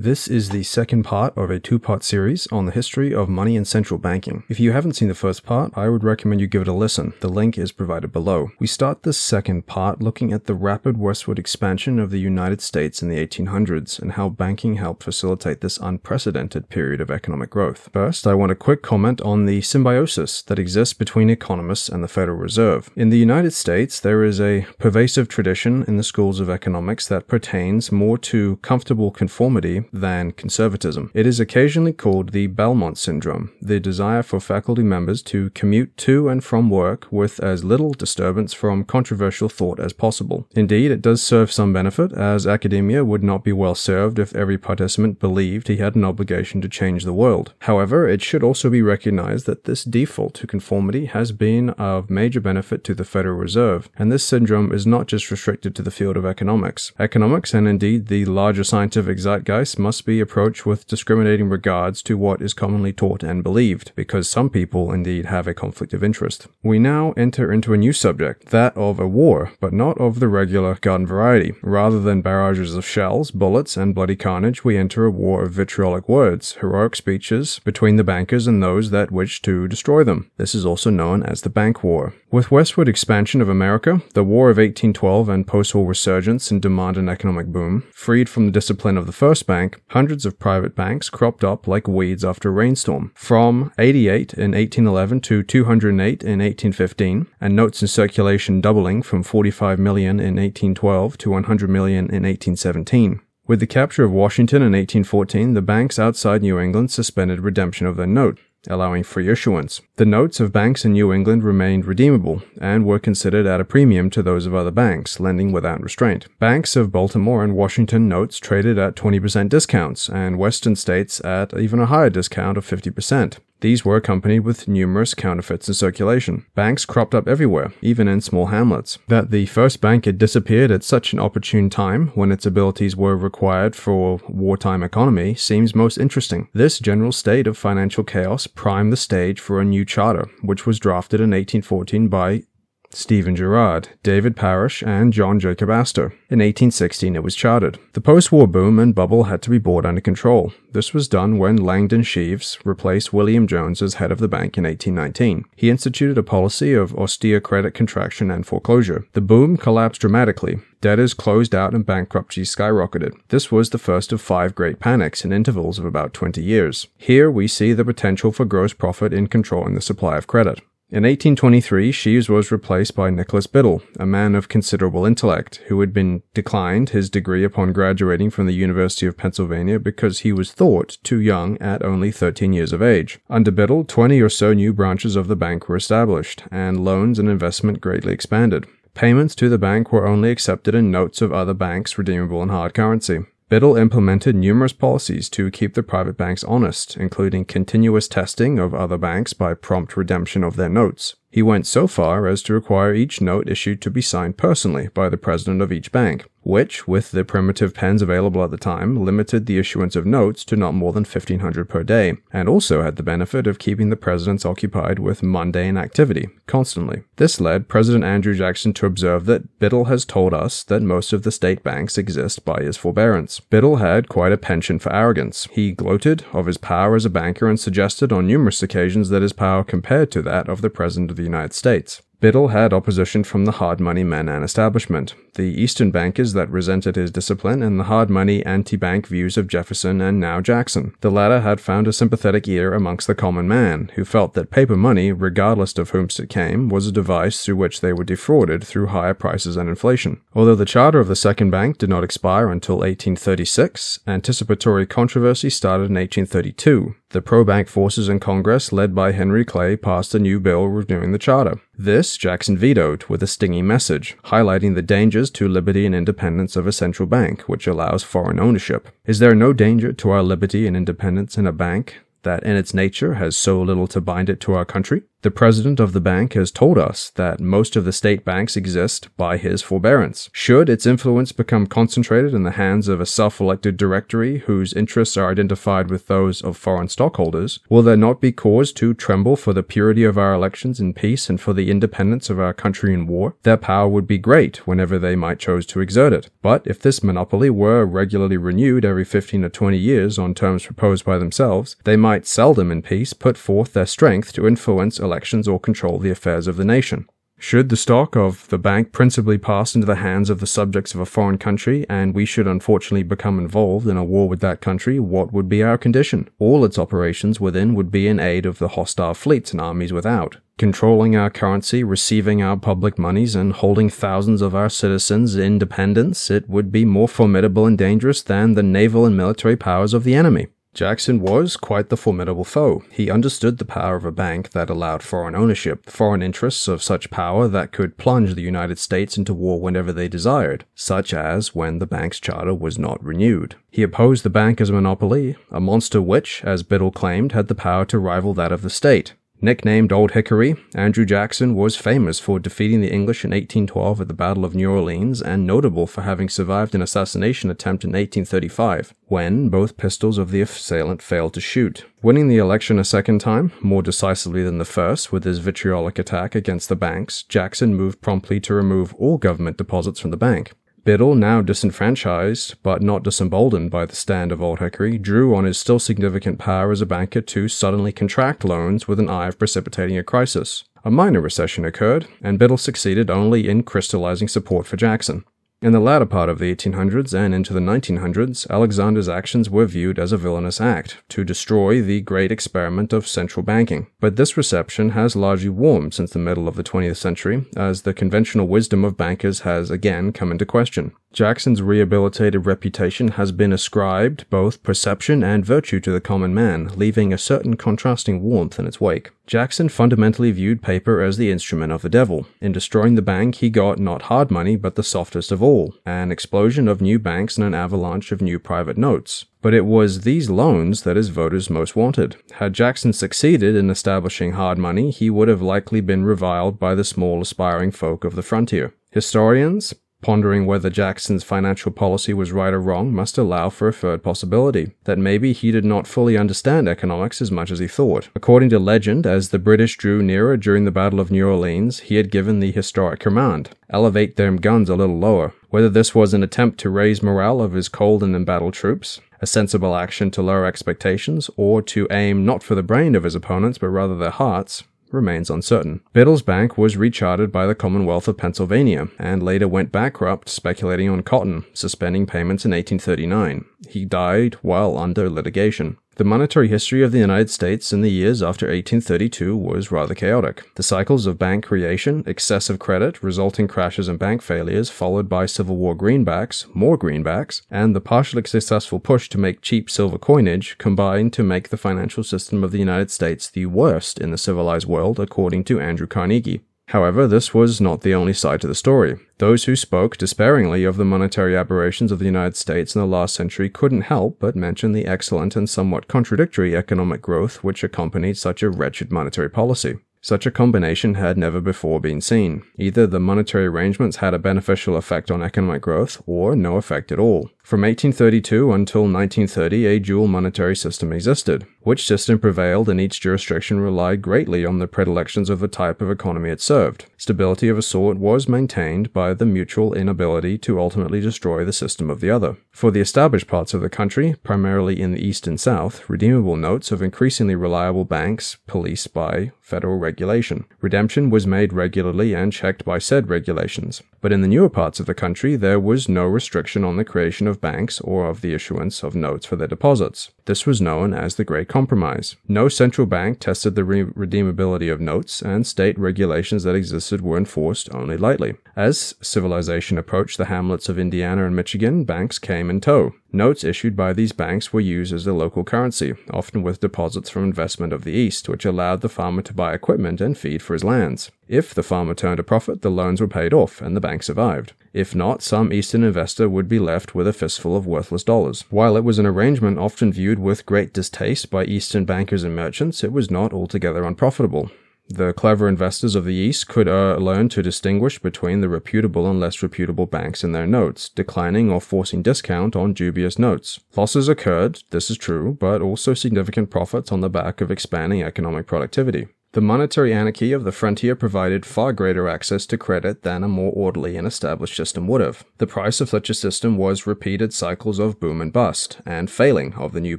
This is the second part of a two part series on the history of money and central banking. If you haven't seen the first part, I would recommend you give it a listen. The link is provided below. We start this second part looking at the rapid westward expansion of the United States in the 1800s and how banking helped facilitate this unprecedented period of economic growth. First, I want a quick comment on the symbiosis that exists between economists and the Federal Reserve. In the United States, there is a pervasive tradition in the schools of economics that pertains more to comfortable conformity than conservatism. It is occasionally called the Belmont syndrome, the desire for faculty members to commute to and from work with as little disturbance from controversial thought as possible. Indeed, it does serve some benefit, as academia would not be well served if every participant believed he had an obligation to change the world. However, it should also be recognized that this default to conformity has been of major benefit to the Federal Reserve, and this syndrome is not just restricted to the field of economics. Economics, and indeed the larger scientific zeitgeist, must be approached with discriminating regards to what is commonly taught and believed, because some people indeed have a conflict of interest. We now enter into a new subject, that of a war, but not of the regular gun variety. Rather than barrages of shells, bullets, and bloody carnage, we enter a war of vitriolic words, heroic speeches between the bankers and those that wish to destroy them. This is also known as the Bank War. With westward expansion of America, the War of 1812 and post-war resurgence in demand and economic boom, freed from the discipline of the first bank, hundreds of private banks cropped up like weeds after a rainstorm. From 88 in 1811 to 208 in 1815, and notes in circulation doubling from 45 million in 1812 to 100 million in 1817. With the capture of Washington in 1814, the banks outside New England suspended redemption of their note allowing free issuance. The notes of banks in New England remained redeemable and were considered at a premium to those of other banks, lending without restraint. Banks of Baltimore and Washington notes traded at 20% discounts, and Western states at even a higher discount of 50%. These were accompanied with numerous counterfeits in circulation. Banks cropped up everywhere, even in small hamlets. That the first bank had disappeared at such an opportune time, when its abilities were required for wartime economy, seems most interesting. This general state of financial chaos primed the stage for a new charter, which was drafted in 1814 by Stephen Girard, David Parish, and John Jacob Astor. In 1816, it was chartered. The post-war boom and bubble had to be brought under control. This was done when Langdon Cheves replaced William Jones as head of the bank in 1819. He instituted a policy of austere credit contraction and foreclosure. The boom collapsed dramatically. Debtors closed out and bankruptcy skyrocketed. This was the first of five great panics in intervals of about 20 years. Here we see the potential for gross profit in controlling the supply of credit. In 1823, Cheves was replaced by Nicholas Biddle, a man of considerable intellect, who had been declined his degree upon graduating from the University of Pennsylvania because he was thought too young at only 13 years of age. Under Biddle, 20 or so new branches of the bank were established, and loans and investment greatly expanded. Payments to the bank were only accepted in notes of other banks redeemable in hard currency. Biddle implemented numerous policies to keep the private banks honest, including continuous testing of other banks by prompt redemption of their notes. He went so far as to require each note issued to be signed personally by the president of each bank, which, with the primitive pens available at the time, limited the issuance of notes to not more than 1500 per day, and also had the benefit of keeping the presidents occupied with mundane activity constantly. This led President Andrew Jackson to observe that Biddle has told us that most of the state banks exist by his forbearance. Biddle had quite a penchant for arrogance. He gloated of his power as a banker and suggested on numerous occasions that his power compared to that of the president of the United States. Biddle had opposition from the hard money men and establishment, the Eastern bankers that resented his discipline, and the hard money anti bank views of Jefferson and now Jackson. The latter had found a sympathetic ear amongst the common man, who felt that paper money, regardless of whence it came, was a device through which they were defrauded through higher prices and inflation. Although the charter of the Second Bank did not expire until 1836, anticipatory controversy started in 1832. The pro bank forces in Congress, led by Henry Clay, passed a new bill renewing the charter. This Jackson vetoed with a stinging message, highlighting the dangers to liberty and independence of a central bank, which allows foreign ownership. Is there no danger to our liberty and independence in a bank that in its nature has so little to bind it to our country? The president of the bank has told us that most of the state banks exist by his forbearance. Should its influence become concentrated in the hands of a self elected directory whose interests are identified with those of foreign stockholders, will there not be cause to tremble for the purity of our elections in peace and for the independence of our country in war? Their power would be great whenever they might choose to exert it. But if this monopoly were regularly renewed every 15 or 20 years on terms proposed by themselves, they might seldom in peace put forth their strength to influence elections or control the affairs of the nation. Should the stock of the bank principally pass into the hands of the subjects of a foreign country, and we should unfortunately become involved in a war with that country, what would be our condition? All its operations within would be in aid of the hostile fleets and armies without. Controlling our currency, receiving our public monies, and holding thousands of our citizens in dependence, it would be more formidable and dangerous than the naval and military powers of the enemy. Jackson was quite the formidable foe. He understood the power of a bank that allowed foreign ownership, foreign interests of such power that could plunge the United States into war whenever they desired, such as when the bank's charter was not renewed. He opposed the bank as a monopoly, a monster which, as Biddle claimed, had the power to rival that of the state. Nicknamed Old Hickory, Andrew Jackson was famous for defeating the English in 1812 at the Battle of New Orleans and notable for having survived an assassination attempt in 1835, when both pistols of the assailant failed to shoot. Winning the election a second time, more decisively than the first, with his vitriolic attack against the banks, Jackson moved promptly to remove all government deposits from the bank. Biddle, now disenfranchised but not disemboldened by the stand of Old Hickory, drew on his still significant power as a banker to suddenly contract loans with an eye of precipitating a crisis. A minor recession occurred, and Biddle succeeded only in crystallizing support for Jackson. In the latter part of the 1800s and into the 1900s, Alexander's actions were viewed as a villainous act to destroy the great experiment of central banking. But this reception has largely warmed since the middle of the 20th century, as the conventional wisdom of bankers has again come into question. Jackson's rehabilitated reputation has been ascribed both perception and virtue to the common man, leaving a certain contrasting warmth in its wake. Jackson fundamentally viewed paper as the instrument of the devil. In destroying the bank, he got not hard money, but the softest of all an explosion of new banks and an avalanche of new private notes. But it was these loans that his voters most wanted. Had Jackson succeeded in establishing hard money, he would have likely been reviled by the small aspiring folk of the frontier. Historians, Pondering whether Jackson's financial policy was right or wrong must allow for a third possibility that maybe he did not fully understand economics as much as he thought. According to legend, as the British drew nearer during the Battle of New Orleans, he had given the historic command elevate them guns a little lower. Whether this was an attempt to raise morale of his cold and embattled troops, a sensible action to lower expectations, or to aim not for the brain of his opponents but rather their hearts, remains uncertain. Biddle's bank was rechartered by the Commonwealth of Pennsylvania and later went bankrupt speculating on cotton, suspending payments in 1839. He died while under litigation. The monetary history of the United States in the years after 1832 was rather chaotic. The cycles of bank creation, excessive credit, resulting crashes and bank failures, followed by Civil War greenbacks, more greenbacks, and the partially successful push to make cheap silver coinage combined to make the financial system of the United States the worst in the civilized world, according to Andrew Carnegie. However, this was not the only side to the story. Those who spoke despairingly of the monetary aberrations of the United States in the last century couldn't help but mention the excellent and somewhat contradictory economic growth which accompanied such a wretched monetary policy. Such a combination had never before been seen. Either the monetary arrangements had a beneficial effect on economic growth, or no effect at all. From 1832 until 1930, a dual monetary system existed. Which system prevailed in each jurisdiction relied greatly on the predilections of the type of economy it served. Stability of a sort was maintained by the mutual inability to ultimately destroy the system of the other. For the established parts of the country, primarily in the east and south, redeemable notes of increasingly reliable banks policed by federal regulation. Redemption was made regularly and checked by said regulations. But in the newer parts of the country, there was no restriction on the creation of banks or of the issuance of notes for their deposits. This was known as the Great Compromise. No central bank tested the re- redeemability of notes, and state regulations that existed were enforced only lightly. As civilization approached the hamlets of Indiana and Michigan, banks came in tow. Notes issued by these banks were used as the local currency, often with deposits from investment of the East, which allowed the farmer to buy equipment and feed for his lands. If the farmer turned a profit, the loans were paid off and the bank survived. If not, some Eastern investor would be left with a fistful of worthless dollars. While it was an arrangement often viewed with great distaste by Eastern bankers and merchants, it was not altogether unprofitable. The clever investors of the East could uh, learn to distinguish between the reputable and less reputable banks in their notes, declining or forcing discount on dubious notes. Losses occurred, this is true, but also significant profits on the back of expanding economic productivity. The monetary anarchy of the frontier provided far greater access to credit than a more orderly and established system would have. The price of such a system was repeated cycles of boom and bust, and failing of the new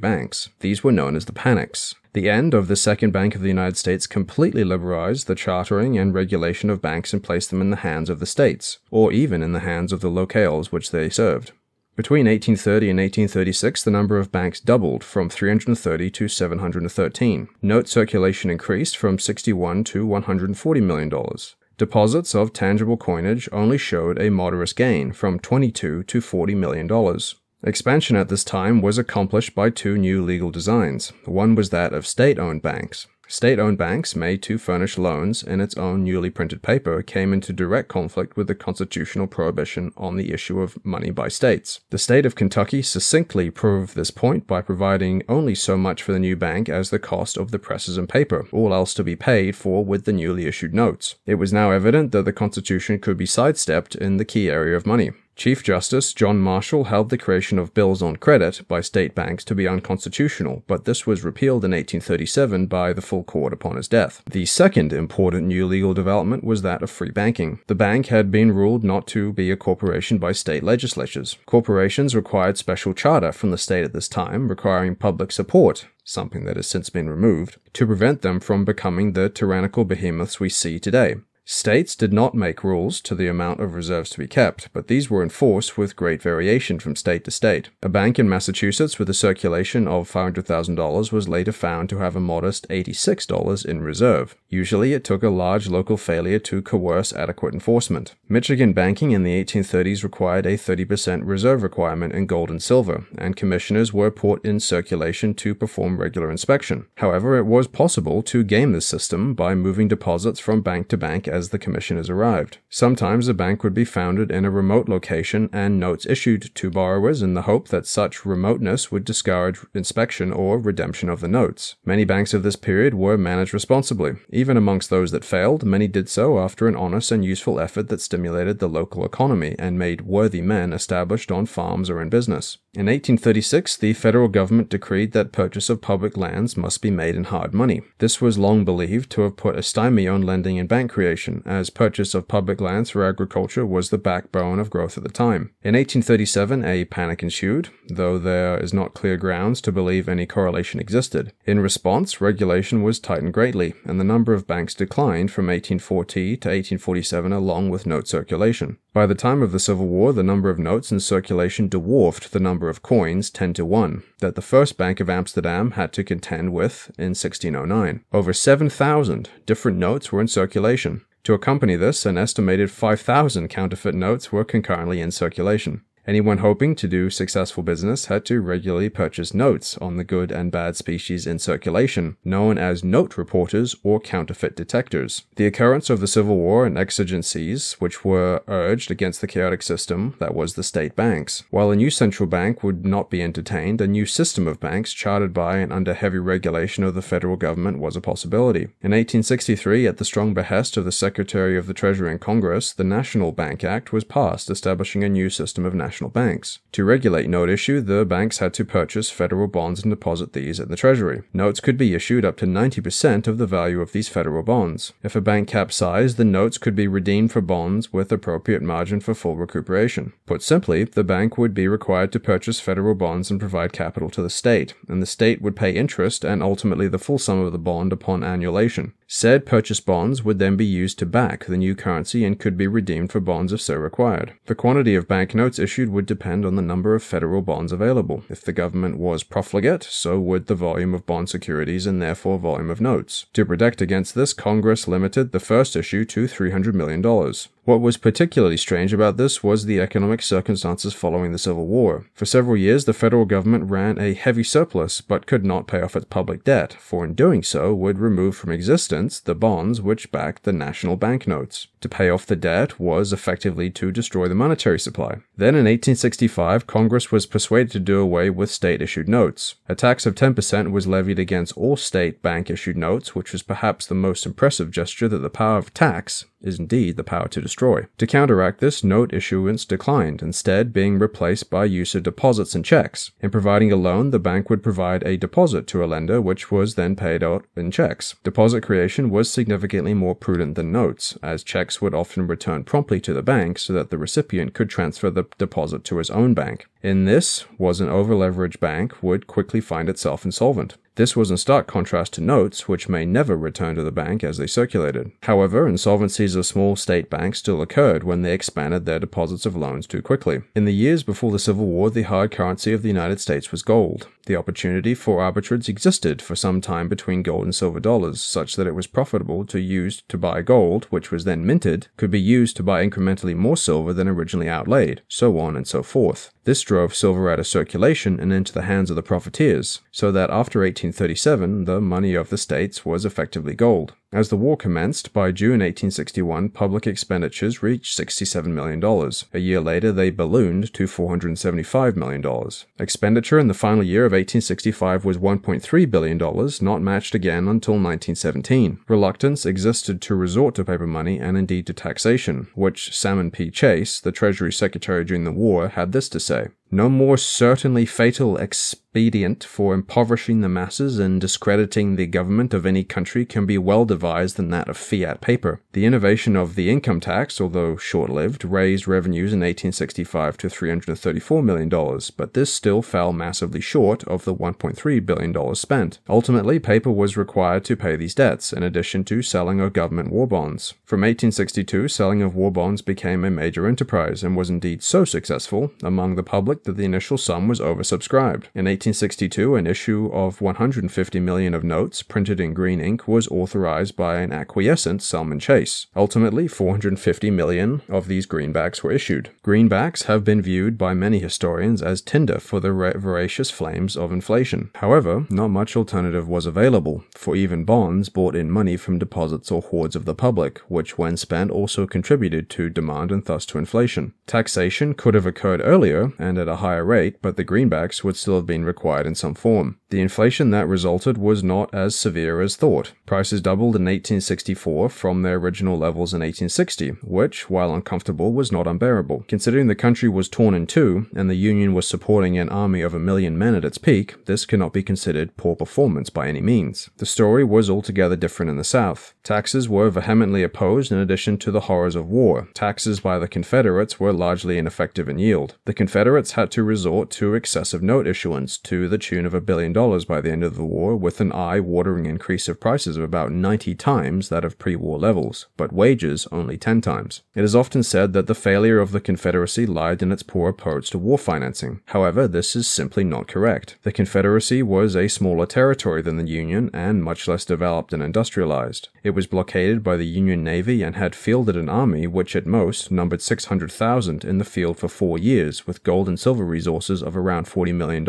banks. These were known as the panics. The end of the Second Bank of the United States completely liberalized the chartering and regulation of banks and placed them in the hands of the states, or even in the hands of the locales which they served. Between 1830 and 1836, the number of banks doubled from 330 to 713. Note circulation increased from 61 to 140 million dollars. Deposits of tangible coinage only showed a moderate gain from 22 to 40 million dollars. Expansion at this time was accomplished by two new legal designs. One was that of state owned banks. State owned banks made to furnish loans in its own newly printed paper came into direct conflict with the constitutional prohibition on the issue of money by states. The state of Kentucky succinctly proved this point by providing only so much for the new bank as the cost of the presses and paper, all else to be paid for with the newly issued notes. It was now evident that the Constitution could be sidestepped in the key area of money. Chief Justice John Marshall held the creation of bills on credit by state banks to be unconstitutional, but this was repealed in 1837 by the full court upon his death. The second important new legal development was that of free banking. The bank had been ruled not to be a corporation by state legislatures. Corporations required special charter from the state at this time, requiring public support something that has since been removed, to prevent them from becoming the tyrannical behemoths we see today. States did not make rules to the amount of reserves to be kept, but these were enforced with great variation from state to state. A bank in Massachusetts with a circulation of $500,000 was later found to have a modest $86 in reserve. Usually, it took a large local failure to coerce adequate enforcement. Michigan banking in the 1830s required a 30% reserve requirement in gold and silver, and commissioners were put in circulation to perform regular inspection. However, it was possible to game this system by moving deposits from bank to bank as the commissioners arrived. Sometimes a bank would be founded in a remote location and notes issued to borrowers in the hope that such remoteness would discourage inspection or redemption of the notes. Many banks of this period were managed responsibly. Even amongst those that failed, many did so after an honest and useful effort that stimulated the local economy and made worthy men established on farms or in business. In 1836, the federal government decreed that purchase of public lands must be made in hard money. This was long believed to have put a stymie on lending and bank creation, as purchase of public lands for agriculture was the backbone of growth at the time. In 1837, a panic ensued, though there is not clear grounds to believe any correlation existed. In response, regulation was tightened greatly, and the number of banks declined from 1840 to 1847 along with note circulation. By the time of the Civil War, the number of notes in circulation dwarfed the number of coins 10 to 1 that the first Bank of Amsterdam had to contend with in 1609. Over 7,000 different notes were in circulation. To accompany this, an estimated 5,000 counterfeit notes were concurrently in circulation. Anyone hoping to do successful business had to regularly purchase notes on the good and bad species in circulation, known as note reporters or counterfeit detectors. The occurrence of the Civil War and exigencies which were urged against the chaotic system that was the state banks. While a new central bank would not be entertained, a new system of banks chartered by and under heavy regulation of the federal government was a possibility. In 1863, at the strong behest of the Secretary of the Treasury and Congress, the National Bank Act was passed establishing a new system of national banks. To regulate note issue, the banks had to purchase federal bonds and deposit these at the Treasury. Notes could be issued up to 90% of the value of these federal bonds. If a bank capsized, the notes could be redeemed for bonds with appropriate margin for full recuperation. Put simply, the bank would be required to purchase federal bonds and provide capital to the state, and the state would pay interest and ultimately the full sum of the bond upon annulation. Said purchase bonds would then be used to back the new currency and could be redeemed for bonds if so required. The quantity of banknotes issued would depend on the number of federal bonds available. If the government was profligate, so would the volume of bond securities and therefore volume of notes. To protect against this, Congress limited the first issue to $300 million. What was particularly strange about this was the economic circumstances following the Civil War. For several years, the federal government ran a heavy surplus but could not pay off its public debt, for in doing so would remove from existence the bonds which backed the national banknotes. To pay off the debt was effectively to destroy the monetary supply. Then in 1865, Congress was persuaded to do away with state issued notes. A tax of 10% was levied against all state bank issued notes, which was perhaps the most impressive gesture that the power of tax is indeed the power to destroy. To counteract this, note issuance declined, instead being replaced by use of deposits and checks. In providing a loan, the bank would provide a deposit to a lender, which was then paid out in checks. Deposit creation was significantly more prudent than notes, as checks would often return promptly to the bank so that the recipient could transfer the deposit to his own bank. In this was an over-leveraged bank would quickly find itself insolvent. This was in stark contrast to notes, which may never return to the bank as they circulated. However, insolvencies of small state banks still occurred when they expanded their deposits of loans too quickly. In the years before the Civil War, the hard currency of the United States was gold. The opportunity for arbitrage existed for some time between gold and silver dollars, such that it was profitable to use to buy gold, which was then minted, could be used to buy incrementally more silver than originally outlaid, so on and so forth. This drove silver out of circulation and into the hands of the profiteers, so that after 1837 the money of the states was effectively gold. As the war commenced, by June 1861, public expenditures reached $67 million. A year later, they ballooned to $475 million. Expenditure in the final year of 1865 was $1.3 billion, not matched again until 1917. Reluctance existed to resort to paper money and indeed to taxation, which Salmon P. Chase, the Treasury Secretary during the war, had this to say. No more certainly fatal expedient for impoverishing the masses and discrediting the government of any country can be well devised than that of fiat paper. The innovation of the income tax, although short-lived, raised revenues in 1865 to $334 million, but this still fell massively short of the $1.3 billion spent. Ultimately, paper was required to pay these debts, in addition to selling of government war bonds. From 1862, selling of war bonds became a major enterprise and was indeed so successful among the public that the initial sum was oversubscribed. In 1862, an issue of 150 million of notes printed in green ink was authorized by an acquiescent Salmon Chase. Ultimately, 450 million of these greenbacks were issued. Greenbacks have been viewed by many historians as tinder for the voracious flames of inflation. However, not much alternative was available, for even bonds bought in money from deposits or hoards of the public, which when spent also contributed to demand and thus to inflation. Taxation could have occurred earlier and at a higher rate, but the greenbacks would still have been required in some form. The inflation that resulted was not as severe as thought. Prices doubled in 1864 from their original levels in 1860, which, while uncomfortable, was not unbearable. Considering the country was torn in two, and the Union was supporting an army of a million men at its peak, this cannot be considered poor performance by any means. The story was altogether different in the South. Taxes were vehemently opposed in addition to the horrors of war. Taxes by the Confederates were largely ineffective in yield. The Confederates had to resort to excessive note issuance to the tune of a billion dollars by the end of the war, with an eye watering increase of prices of about 90 times that of pre war levels, but wages only 10 times. It is often said that the failure of the Confederacy lied in its poor approach to war financing. However, this is simply not correct. The Confederacy was a smaller territory than the Union and much less developed and industrialized. It was blockaded by the Union Navy and had fielded an army which at most numbered 600,000 in the field for four years, with gold and silver resources of around $40 million.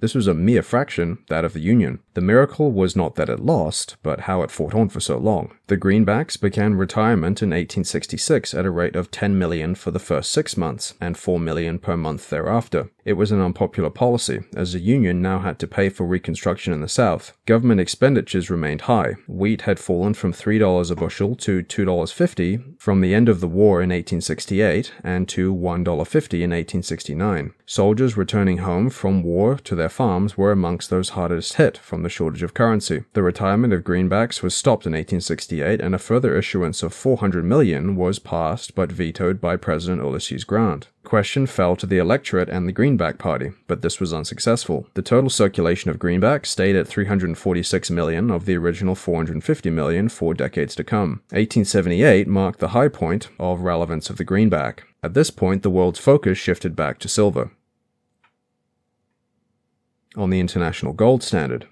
This was a mere fraction, that of the Union. The miracle was not that it lost, but how it fought on for so long. The Greenbacks began retirement in 1866 at a rate of 10 million for the first six months and 4 million per month thereafter. It was an unpopular policy, as the Union now had to pay for reconstruction in the South. Government expenditures remained high. Wheat had fallen from $3 a bushel to $2.50 from the end of the war in 1868 and to $1.50 in 1869. Soldiers returning home from war to their farms were amongst those hardest hit from the shortage of currency. The retirement of greenbacks was stopped in 1868 and a further issuance of 400 million was passed but vetoed by President Ulysses Grant question fell to the electorate and the Greenback Party, but this was unsuccessful. The total circulation of greenbacks stayed at 346 million of the original 450 million for decades to come. 1878 marked the high point of relevance of the greenback. At this point, the world's focus shifted back to silver. On the International Gold Standard.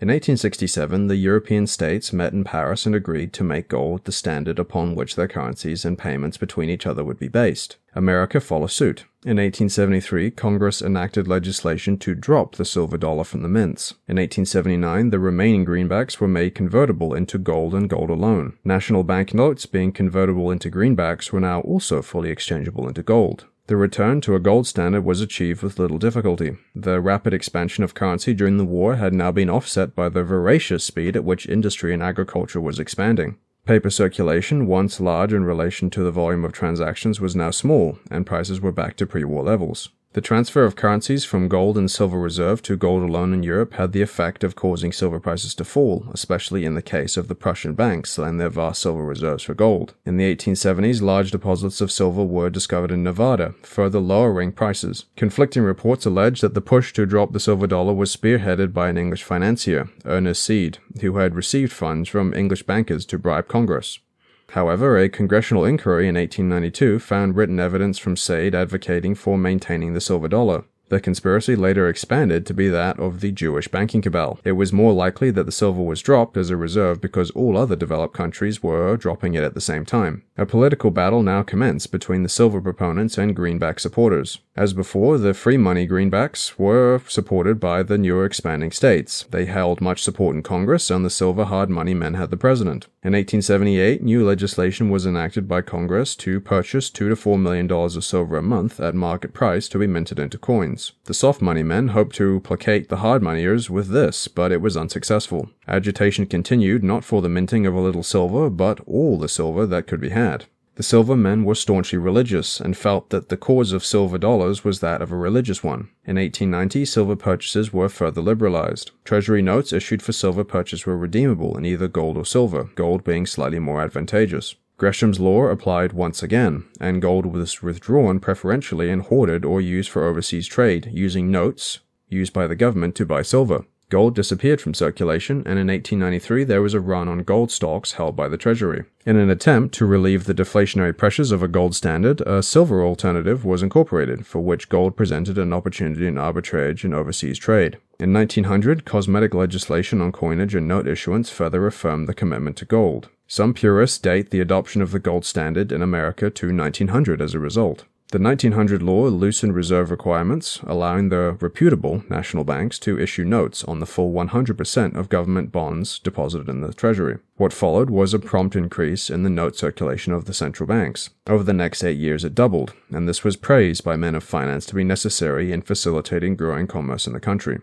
In 1867, the European states met in Paris and agreed to make gold the standard upon which their currencies and payments between each other would be based. America followed suit. In 1873, Congress enacted legislation to drop the silver dollar from the mints. In 1879, the remaining greenbacks were made convertible into gold and gold alone. National bank notes being convertible into greenbacks were now also fully exchangeable into gold. The return to a gold standard was achieved with little difficulty. The rapid expansion of currency during the war had now been offset by the voracious speed at which industry and agriculture was expanding. Paper circulation, once large in relation to the volume of transactions, was now small, and prices were back to pre war levels. The transfer of currencies from gold and silver reserve to gold alone in Europe had the effect of causing silver prices to fall, especially in the case of the Prussian banks and their vast silver reserves for gold. In the 1870s, large deposits of silver were discovered in Nevada, further lowering prices. Conflicting reports allege that the push to drop the silver dollar was spearheaded by an English financier, Ernest Seyd, who had received funds from English bankers to bribe Congress. However, a congressional inquiry in 1892 found written evidence from Seyd advocating for maintaining the silver dollar. The conspiracy later expanded to be that of the Jewish banking cabal. It was more likely that the silver was dropped as a reserve because all other developed countries were dropping it at the same time. A political battle now commenced between the silver proponents and greenback supporters. As before, the free money greenbacks were supported by the newer expanding states. They held much support in Congress, and the silver hard money men had the president. In 1878, new legislation was enacted by Congress to purchase two to four million dollars of silver a month at market price to be minted into coins. The soft money men hoped to placate the hard moneyers with this, but it was unsuccessful. Agitation continued not for the minting of a little silver, but all the silver that could be had. The silver men were staunchly religious and felt that the cause of silver dollars was that of a religious one. In 1890, silver purchases were further liberalized. Treasury notes issued for silver purchase were redeemable in either gold or silver, gold being slightly more advantageous. Gresham's law applied once again, and gold was withdrawn preferentially and hoarded or used for overseas trade, using notes used by the government to buy silver. Gold disappeared from circulation, and in 1893 there was a run on gold stocks held by the Treasury. In an attempt to relieve the deflationary pressures of a gold standard, a silver alternative was incorporated, for which gold presented an opportunity in arbitrage and overseas trade. In 1900, cosmetic legislation on coinage and note issuance further affirmed the commitment to gold. Some purists date the adoption of the gold standard in America to 1900 as a result. The 1900 law loosened reserve requirements, allowing the reputable national banks to issue notes on the full 100% of government bonds deposited in the Treasury. What followed was a prompt increase in the note circulation of the central banks. Over the next eight years, it doubled, and this was praised by men of finance to be necessary in facilitating growing commerce in the country.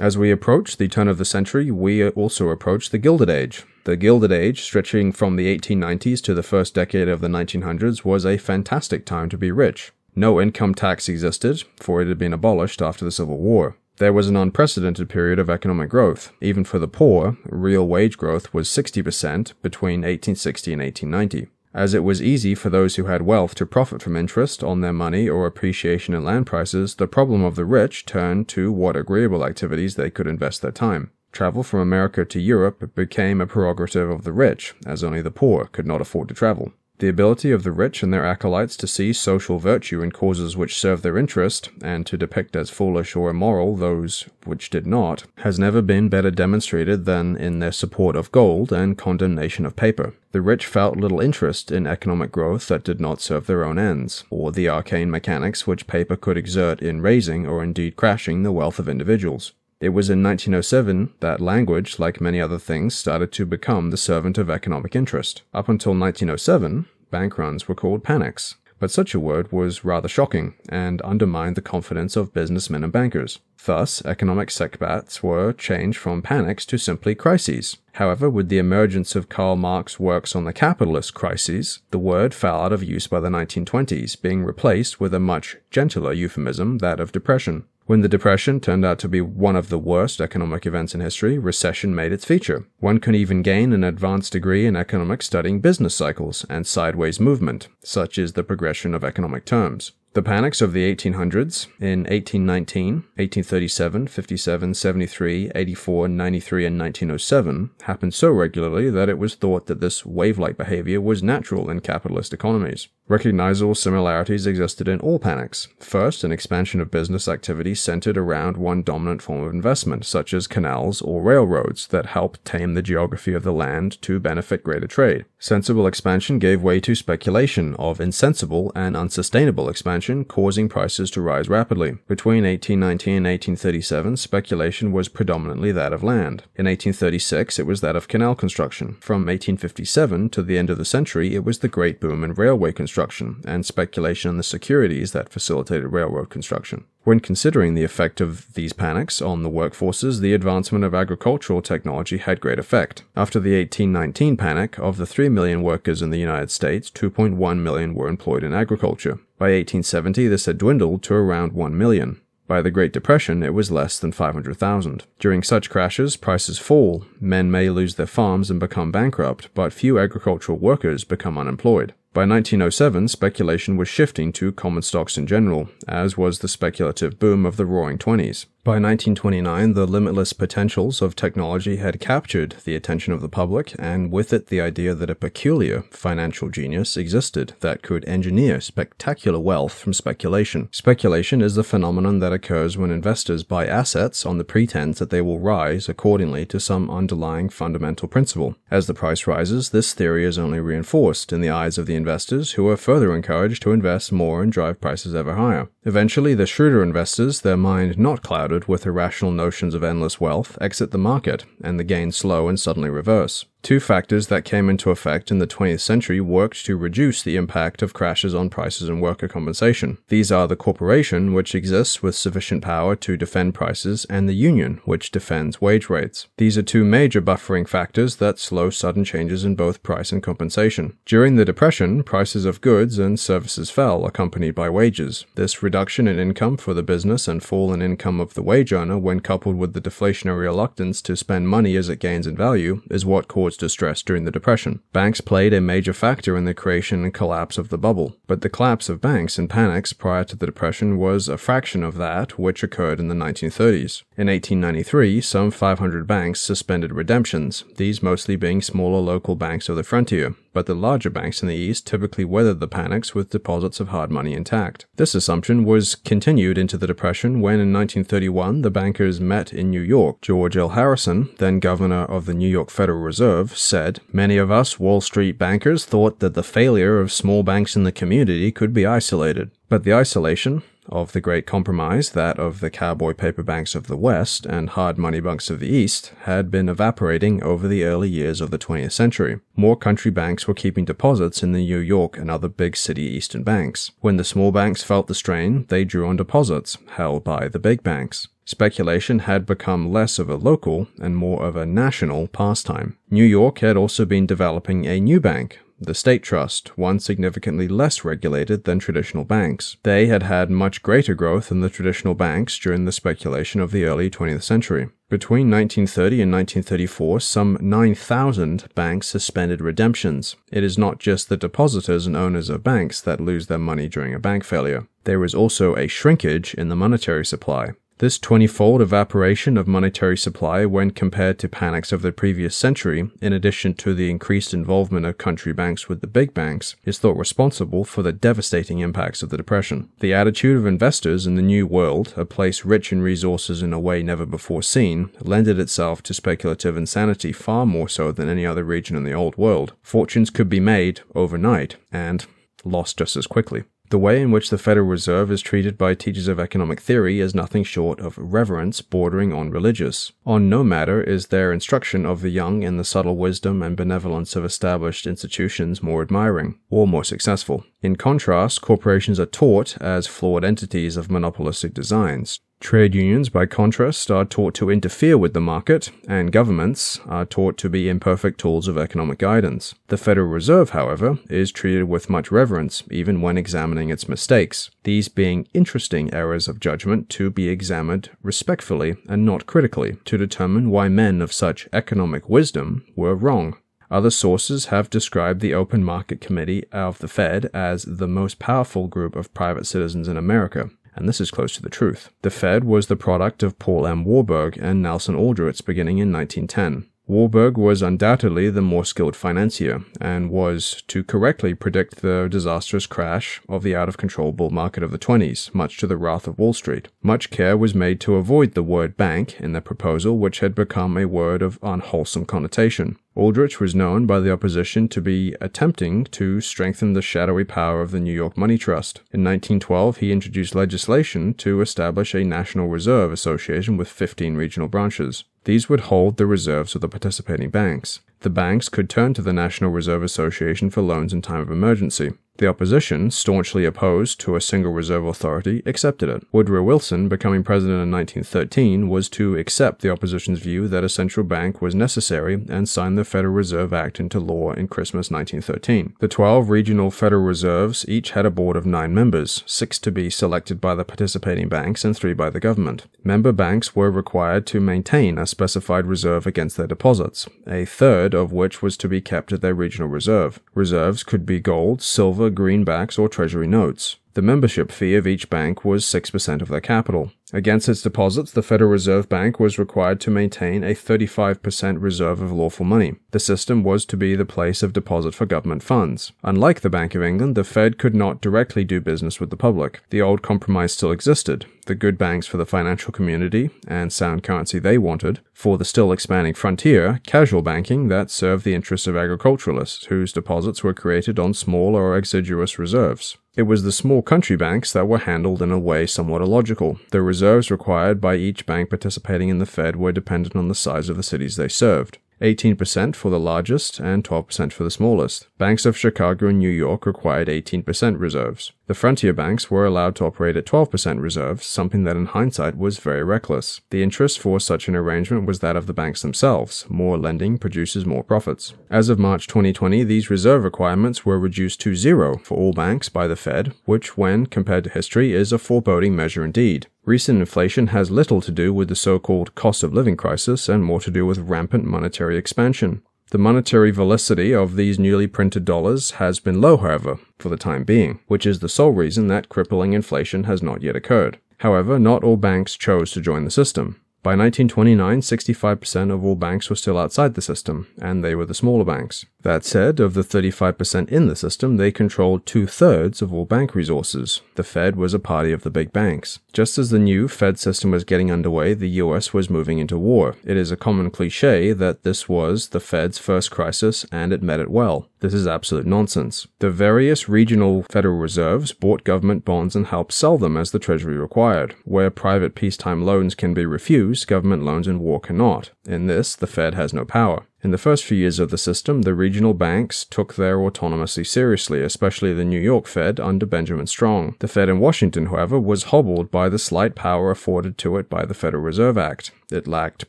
As we approach the turn of the century, we also approach the Gilded Age. The Gilded Age, stretching from the 1890s to the first decade of the 1900s, was a fantastic time to be rich. No income tax existed, for it had been abolished after the Civil War. There was an unprecedented period of economic growth. Even for the poor, real wage growth was 60% between 1860 and 1890 as it was easy for those who had wealth to profit from interest on their money or appreciation in land prices, the problem of the rich turned to what agreeable activities they could invest their time. Travel from America to Europe became a prerogative of the rich, as only the poor could not afford to travel. The ability of the rich and their acolytes to see social virtue in causes which serve their interest, and to depict as foolish or immoral those which did not, has never been better demonstrated than in their support of gold and condemnation of paper. The rich felt little interest in economic growth that did not serve their own ends, or the arcane mechanics which paper could exert in raising or indeed crashing the wealth of individuals. It was in 1907 that language, like many other things, started to become the servant of economic interest. Up until 1907, bank runs were called panics, but such a word was rather shocking and undermined the confidence of businessmen and bankers. Thus, economic setbacks were changed from panics to simply crises. However, with the emergence of Karl Marx's works on the capitalist crises, the word fell out of use by the 1920s, being replaced with a much gentler euphemism, that of depression. When the Depression turned out to be one of the worst economic events in history, recession made its feature. One can even gain an advanced degree in economics studying business cycles and sideways movement, such is the progression of economic terms. The panics of the 1800s in 1819, 1837, 57, 73, 84, 93, and 1907 happened so regularly that it was thought that this wave like behavior was natural in capitalist economies. Recognizable similarities existed in all panics. First, an expansion of business activity centered around one dominant form of investment, such as canals or railroads, that helped tame the geography of the land to benefit greater trade. Sensible expansion gave way to speculation of insensible and unsustainable expansion, causing prices to rise rapidly. Between 1819 and 1837, speculation was predominantly that of land. In 1836, it was that of canal construction. From 1857 to the end of the century, it was the great boom in railway construction construction and speculation on the securities that facilitated railroad construction. When considering the effect of these panics on the workforces, the advancement of agricultural technology had great effect. After the 1819 panic, of the 3 million workers in the United States, 2.1 million were employed in agriculture. By 1870, this had dwindled to around 1 million. By the Great Depression, it was less than 500,000. During such crashes, prices fall, men may lose their farms and become bankrupt, but few agricultural workers become unemployed. By 1907, speculation was shifting to common stocks in general, as was the speculative boom of the Roaring Twenties. By 1929, the limitless potentials of technology had captured the attention of the public, and with it the idea that a peculiar financial genius existed that could engineer spectacular wealth from speculation. Speculation is the phenomenon that occurs when investors buy assets on the pretense that they will rise accordingly to some underlying fundamental principle. As the price rises, this theory is only reinforced in the eyes of the investors, who are further encouraged to invest more and drive prices ever higher. Eventually, the shrewder investors, their mind not clouded with irrational notions of endless wealth, exit the market, and the gains slow and suddenly reverse. Two factors that came into effect in the 20th century worked to reduce the impact of crashes on prices and worker compensation. These are the corporation, which exists with sufficient power to defend prices, and the union, which defends wage rates. These are two major buffering factors that slow sudden changes in both price and compensation. During the Depression, prices of goods and services fell, accompanied by wages. This reduction in income for the business and fall in income of the wage earner, when coupled with the deflationary reluctance to spend money as it gains in value, is what caused distress during the Depression. Banks played a major factor in the creation and collapse of the bubble, but the collapse of banks and panics prior to the Depression was a fraction of that which occurred in the 1930s. In 1893, some 500 banks suspended redemptions, these mostly being smaller local banks of the frontier, but the larger banks in the East typically weathered the panics with deposits of hard money intact. This assumption was continued into the Depression when in 1931 the bankers met in New York. George L. Harrison, then governor of the New York Federal Reserve, said, Many of us Wall Street bankers thought that the failure of small banks in the community could be isolated. But the isolation, of the Great Compromise, that of the cowboy paper banks of the West and hard money banks of the East, had been evaporating over the early years of the 20th century. More country banks were keeping deposits in the New York and other big city eastern banks. When the small banks felt the strain, they drew on deposits held by the big banks. Speculation had become less of a local and more of a national pastime. New York had also been developing a new bank, the State Trust, one significantly less regulated than traditional banks. They had had much greater growth than the traditional banks during the speculation of the early 20th century. Between 1930 and 1934, some 9,000 banks suspended redemptions. It is not just the depositors and owners of banks that lose their money during a bank failure. There is also a shrinkage in the monetary supply. This 20-fold evaporation of monetary supply when compared to panics of the previous century, in addition to the increased involvement of country banks with the big banks, is thought responsible for the devastating impacts of the Depression. The attitude of investors in the New World, a place rich in resources in a way never before seen, lended itself to speculative insanity far more so than any other region in the Old World. Fortunes could be made overnight and lost just as quickly. The way in which the Federal Reserve is treated by teachers of economic theory is nothing short of reverence bordering on religious. On no matter is their instruction of the young in the subtle wisdom and benevolence of established institutions more admiring, or more successful. In contrast, corporations are taught as flawed entities of monopolistic designs, Trade unions, by contrast, are taught to interfere with the market, and governments are taught to be imperfect tools of economic guidance. The Federal Reserve, however, is treated with much reverence, even when examining its mistakes, these being interesting errors of judgment to be examined respectfully and not critically, to determine why men of such economic wisdom were wrong. Other sources have described the Open Market Committee of the Fed as the most powerful group of private citizens in America, and this is close to the truth. The Fed was the product of Paul M. Warburg and Nelson Aldrich beginning in 1910. Warburg was undoubtedly the more skilled financier and was to correctly predict the disastrous crash of the out of control bull market of the 20s, much to the wrath of Wall Street. Much care was made to avoid the word bank in the proposal, which had become a word of unwholesome connotation. Aldrich was known by the opposition to be attempting to strengthen the shadowy power of the New York Money Trust. In 1912, he introduced legislation to establish a National Reserve Association with 15 regional branches. These would hold the reserves of the participating banks. The banks could turn to the National Reserve Association for loans in time of emergency. The opposition, staunchly opposed to a single reserve authority, accepted it. Woodrow Wilson, becoming president in 1913, was to accept the opposition's view that a central bank was necessary and signed the Federal Reserve Act into law in Christmas 1913. The 12 regional Federal Reserves each had a board of nine members, six to be selected by the participating banks and three by the government. Member banks were required to maintain a specified reserve against their deposits, a third of which was to be kept at their regional reserve. Reserves could be gold, silver, greenbacks, or treasury notes. The membership fee of each bank was 6% of their capital. Against its deposits, the Federal Reserve Bank was required to maintain a 35% reserve of lawful money. The system was to be the place of deposit for government funds. Unlike the Bank of England, the Fed could not directly do business with the public. The old compromise still existed. The good banks for the financial community and sound currency they wanted. For the still expanding frontier, casual banking that served the interests of agriculturalists whose deposits were created on small or exiguous reserves. It was the small country banks that were handled in a way somewhat illogical. The reserves required by each bank participating in the Fed were dependent on the size of the cities they served. 18% for the largest and 12% for the smallest. Banks of Chicago and New York required 18% reserves. The frontier banks were allowed to operate at 12% reserves, something that in hindsight was very reckless. The interest for such an arrangement was that of the banks themselves. More lending produces more profits. As of March 2020, these reserve requirements were reduced to zero for all banks by the Fed, which, when compared to history, is a foreboding measure indeed. Recent inflation has little to do with the so called cost of living crisis and more to do with rampant monetary expansion. The monetary velocity of these newly printed dollars has been low, however, for the time being, which is the sole reason that crippling inflation has not yet occurred. However, not all banks chose to join the system. By 1929, 65% of all banks were still outside the system, and they were the smaller banks. That said, of the 35% in the system, they controlled two thirds of all bank resources. The Fed was a party of the big banks. Just as the new Fed system was getting underway, the US was moving into war. It is a common cliche that this was the Fed's first crisis, and it met it well. This is absolute nonsense. The various regional Federal Reserves bought government bonds and helped sell them as the Treasury required. Where private peacetime loans can be refused, government loans in war cannot. In this, the Fed has no power. In the first few years of the system, the regional banks took their autonomy seriously, especially the New York Fed under Benjamin Strong. The Fed in Washington, however, was hobbled by the slight power afforded to it by the Federal Reserve Act. It lacked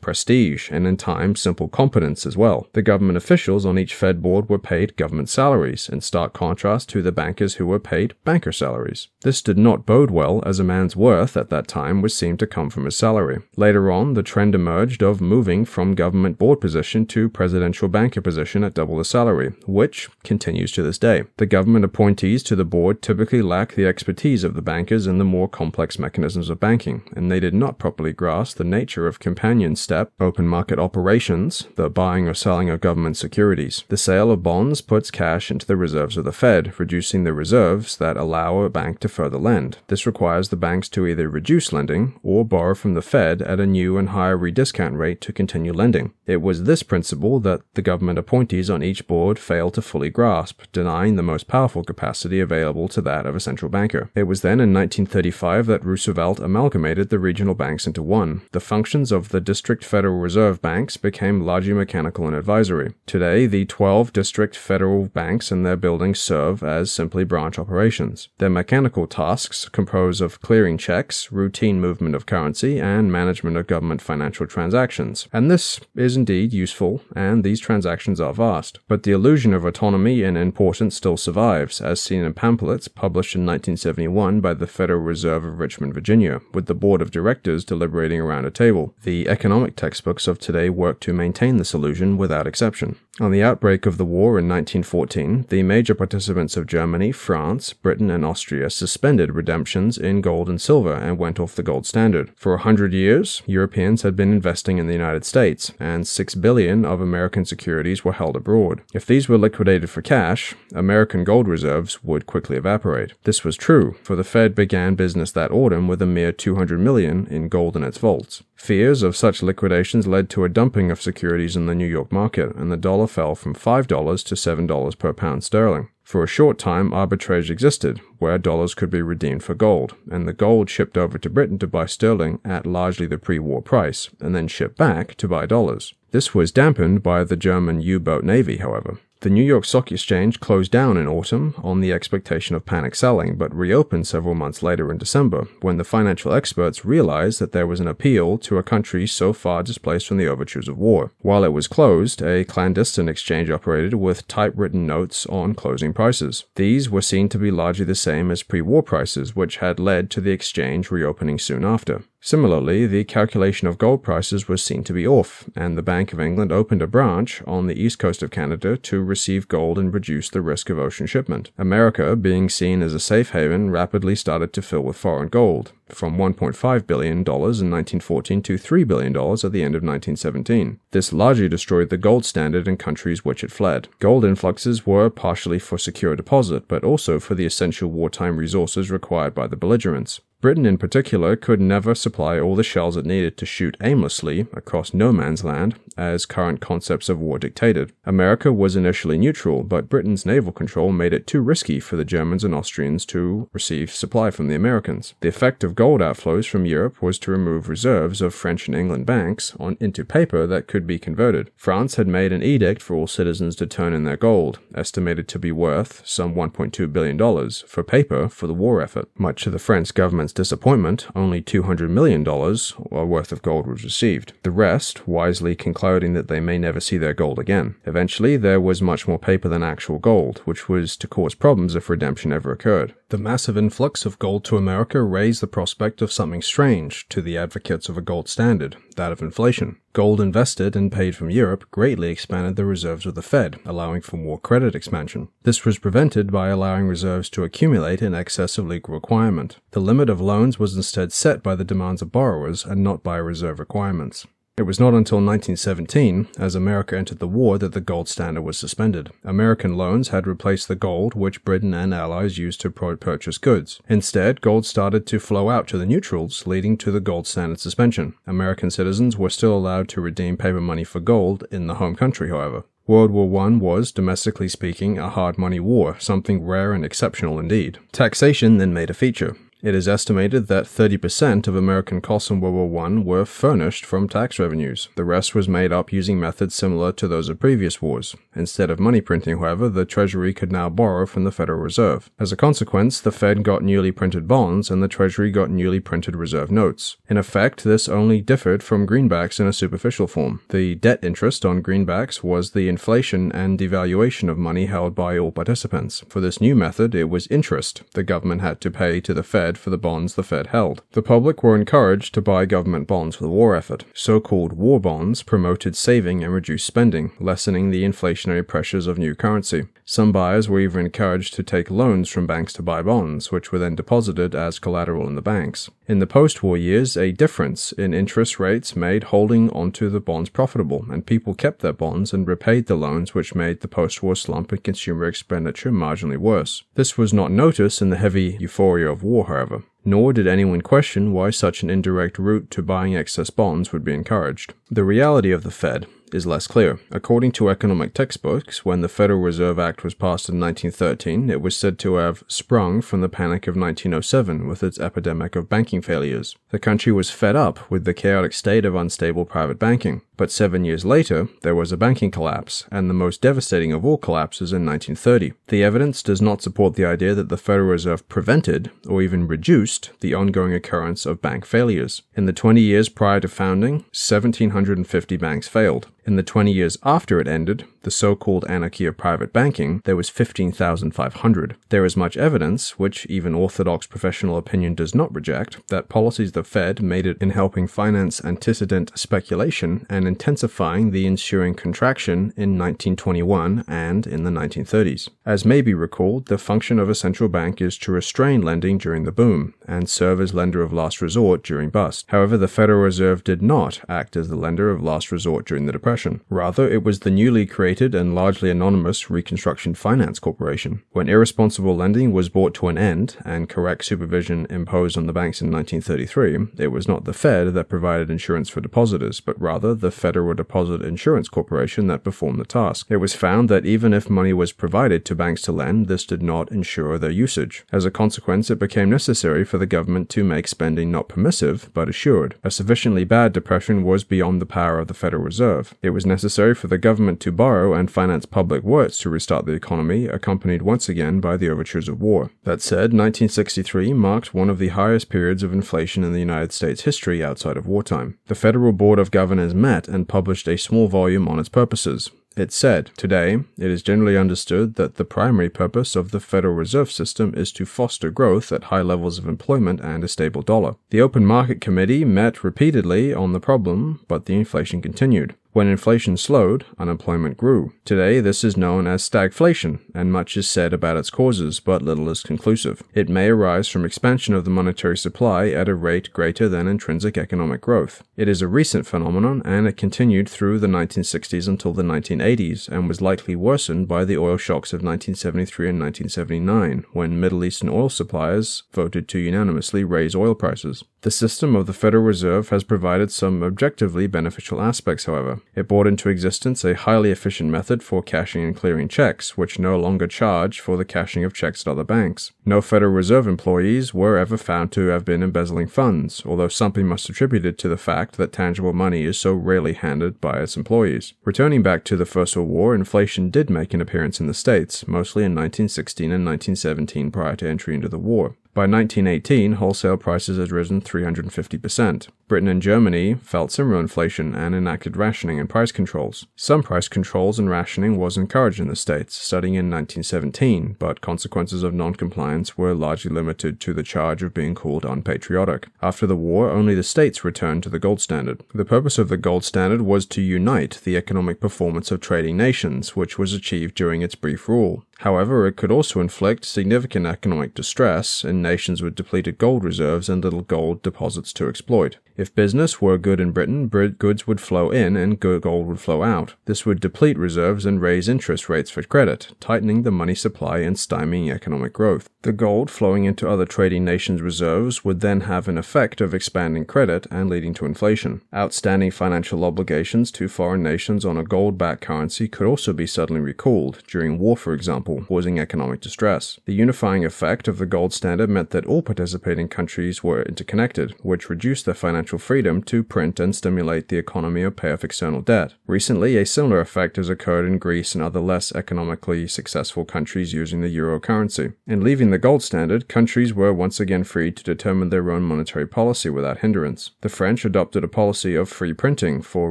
prestige, and in time, simple competence as well. The government officials on each Fed board were paid government salaries, in stark contrast to the bankers who were paid banker salaries. This did not bode well, as a man's worth at that time was seen to come from his salary. Later on, the trend emerged of moving from government board position to presidential banker position at double the salary, which continues to this day. The government appointees to the board typically lack the expertise of the bankers in the more complex mechanisms of banking, and they did not properly grasp the nature of companion step, open market operations, the buying or selling of government securities. The sale of bonds puts cash into the reserves of the Fed, reducing the reserves that allow a bank to further lend. This requires the banks to either reduce lending or borrow from the Fed at a new and higher rediscount rate to continue lending. It was this principle that the government appointees on each board failed to fully grasp, denying the most powerful capacity available to that of a central banker. It was then in 1935 that Roosevelt amalgamated the regional banks into one. The functions of the district Federal Reserve banks became largely mechanical and advisory. Today, the 12 district federal banks and their buildings serve as simply branch operations. Their mechanical tasks compose of clearing checks, routine movement of currency, and management of government financial transactions. And this is indeed useful, and these transactions are vast. But the illusion of autonomy and importance still survives, as seen in pamphlets published in 1971 by the Federal Reserve of Richmond, Virginia, with the board of directors deliberating around a table. The economic textbooks of today work to maintain this illusion without exception. On the outbreak of the war in 1914, the major participants of Germany, France, Britain, and Austria suspended redemptions in gold and silver and went off the gold standard. For a hundred years, Europeans had been investing in the United States, and six billion of American securities were held abroad. If these were liquidated for cash, American gold reserves would quickly evaporate. This was true, for the Fed began business that autumn with a mere 200 million in gold in its vaults. Fears of such liquidations led to a dumping of securities in the New York market, and the dollar fell from $5 to $7 per pound sterling. For a short time, arbitrage existed, where dollars could be redeemed for gold, and the gold shipped over to Britain to buy sterling at largely the pre war price, and then shipped back to buy dollars. This was dampened by the German U boat navy, however. The New York Stock Exchange closed down in autumn on the expectation of panic selling, but reopened several months later in December, when the financial experts realized that there was an appeal to a country so far displaced from the overtures of war. While it was closed, a clandestine exchange operated with typewritten notes on closing prices. These were seen to be largely the same as pre war prices, which had led to the exchange reopening soon after. Similarly, the calculation of gold prices was seen to be off, and the Bank of England opened a branch on the east coast of Canada to receive gold and reduce the risk of ocean shipment. America, being seen as a safe haven, rapidly started to fill with foreign gold, from $1.5 billion in 1914 to $3 billion at the end of 1917. This largely destroyed the gold standard in countries which it fled. Gold influxes were partially for secure deposit, but also for the essential wartime resources required by the belligerents. Britain in particular could never supply all the shells it needed to shoot aimlessly across no man's land, as current concepts of war dictated. America was initially neutral, but Britain's naval control made it too risky for the Germans and Austrians to receive supply from the Americans. The effect of gold outflows from Europe was to remove reserves of French and England banks on into paper that could be converted. France had made an edict for all citizens to turn in their gold, estimated to be worth some $1.2 billion, for paper for the war effort. Much of the French government's disappointment, only $200 million worth of gold was received. The rest, wisely concluding that they may never see their gold again. Eventually, there was much more paper than actual gold, which was to cause problems if redemption ever occurred. The massive influx of gold to America raised the prospect of something strange to the advocates of a gold standard, that of inflation. Gold invested and paid from Europe greatly expanded the reserves of the Fed, allowing for more credit expansion. This was prevented by allowing reserves to accumulate in excess of legal requirement. The limit of loans was instead set by the demands of borrowers and not by reserve requirements. It was not until 1917, as America entered the war, that the gold standard was suspended. American loans had replaced the gold which Britain and allies used to purchase goods. Instead, gold started to flow out to the neutrals, leading to the gold standard suspension. American citizens were still allowed to redeem paper money for gold in the home country, however. World War I was, domestically speaking, a hard money war, something rare and exceptional indeed. Taxation then made a feature. It is estimated that 30% of American costs in World War I were furnished from tax revenues. The rest was made up using methods similar to those of previous wars. Instead of money printing, however, the Treasury could now borrow from the Federal Reserve. As a consequence, the Fed got newly printed bonds and the Treasury got newly printed reserve notes. In effect, this only differed from greenbacks in a superficial form. The debt interest on greenbacks was the inflation and devaluation of money held by all participants. For this new method, it was interest the government had to pay to the Fed For the bonds the Fed held. The public were encouraged to buy government bonds for the war effort. So called war bonds promoted saving and reduced spending, lessening the inflationary pressures of new currency. Some buyers were even encouraged to take loans from banks to buy bonds, which were then deposited as collateral in the banks. In the post war years, a difference in interest rates made holding onto the bonds profitable, and people kept their bonds and repaid the loans, which made the post war slump in consumer expenditure marginally worse. This was not noticed in the heavy euphoria of war, however however, nor did anyone question why such an indirect route to buying excess bonds would be encouraged. The reality of the Fed is less clear. According to economic textbooks, when the Federal Reserve Act was passed in 1913, it was said to have sprung from the panic of 1907 with its epidemic of banking failures. The country was fed up with the chaotic state of unstable private banking. But seven years later, there was a banking collapse, and the most devastating of all collapses in 1930. The evidence does not support the idea that the Federal Reserve prevented, or even reduced, the ongoing occurrence of bank failures. In the 20 years prior to founding, 1,750 banks failed. In the 20 years after it ended, the so called anarchy of private banking, there was 15,500. There is much evidence, which even orthodox professional opinion does not reject, that policies the Fed made it in helping finance antecedent speculation and intensifying the ensuing contraction in 1921 and in the 1930s. As may be recalled, the function of a central bank is to restrain lending during the boom and serve as lender of last resort during bust. However, the Federal Reserve did not act as the lender of last resort during the Depression. Rather, it was the newly created and largely anonymous Reconstruction Finance Corporation. When irresponsible lending was brought to an end and correct supervision imposed on the banks in 1933, it was not the Fed that provided insurance for depositors, but rather the Federal Deposit Insurance Corporation that performed the task. It was found that even if money was provided to banks to lend, this did not ensure their usage. As a consequence, it became necessary for the government to make spending not permissive, but assured. A sufficiently bad depression was beyond the power of the Federal Reserve. It was necessary for the government to borrow and finance public works to restart the economy, accompanied once again by the overtures of war. That said, 1963 marked one of the highest periods of inflation in the United States history outside of wartime. The Federal Board of Governors met and published a small volume on its purposes. It said, Today, it is generally understood that the primary purpose of the Federal Reserve System is to foster growth at high levels of employment and a stable dollar. The Open Market Committee met repeatedly on the problem, but the inflation continued. When inflation slowed, unemployment grew. Today, this is known as stagflation, and much is said about its causes, but little is conclusive. It may arise from expansion of the monetary supply at a rate greater than intrinsic economic growth. It is a recent phenomenon, and it continued through the 1960s until the 1980s, and was likely worsened by the oil shocks of 1973 and 1979, when Middle Eastern oil suppliers voted to unanimously raise oil prices. The system of the Federal Reserve has provided some objectively beneficial aspects, however. It brought into existence a highly efficient method for cashing and clearing checks, which no longer charge for the cashing of checks at other banks. No Federal Reserve employees were ever found to have been embezzling funds, although something must attribute it to the fact that tangible money is so rarely handed by its employees. Returning back to the First World War, inflation did make an appearance in the States, mostly in 1916 and 1917 prior to entry into the war. By 1918, wholesale prices had risen 350%. Britain and Germany felt similar inflation and enacted rationing and price controls. Some price controls and rationing was encouraged in the States, starting in 1917, but consequences of non-compliance were largely limited to the charge of being called unpatriotic. After the war, only the states returned to the gold standard. The purpose of the gold standard was to unite the economic performance of trading nations, which was achieved during its brief rule. However, it could also inflict significant economic distress in nations with depleted gold reserves and little gold deposits to exploit. If business were good in Britain, goods would flow in and gold would flow out. This would deplete reserves and raise interest rates for credit, tightening the money supply and stymieing economic growth. The gold flowing into other trading nations' reserves would then have an effect of expanding credit and leading to inflation. Outstanding financial obligations to foreign nations on a gold backed currency could also be suddenly recalled, during war, for example, causing economic distress. The unifying effect of the gold standard meant that all participating countries were interconnected, which reduced their financial freedom to print and stimulate the economy or pay off external debt. Recently, a similar effect has occurred in Greece and other less economically successful countries using the euro currency. In leaving the gold standard, countries were once again free to determine their own monetary policy without hindrance. The French adopted a policy of free printing for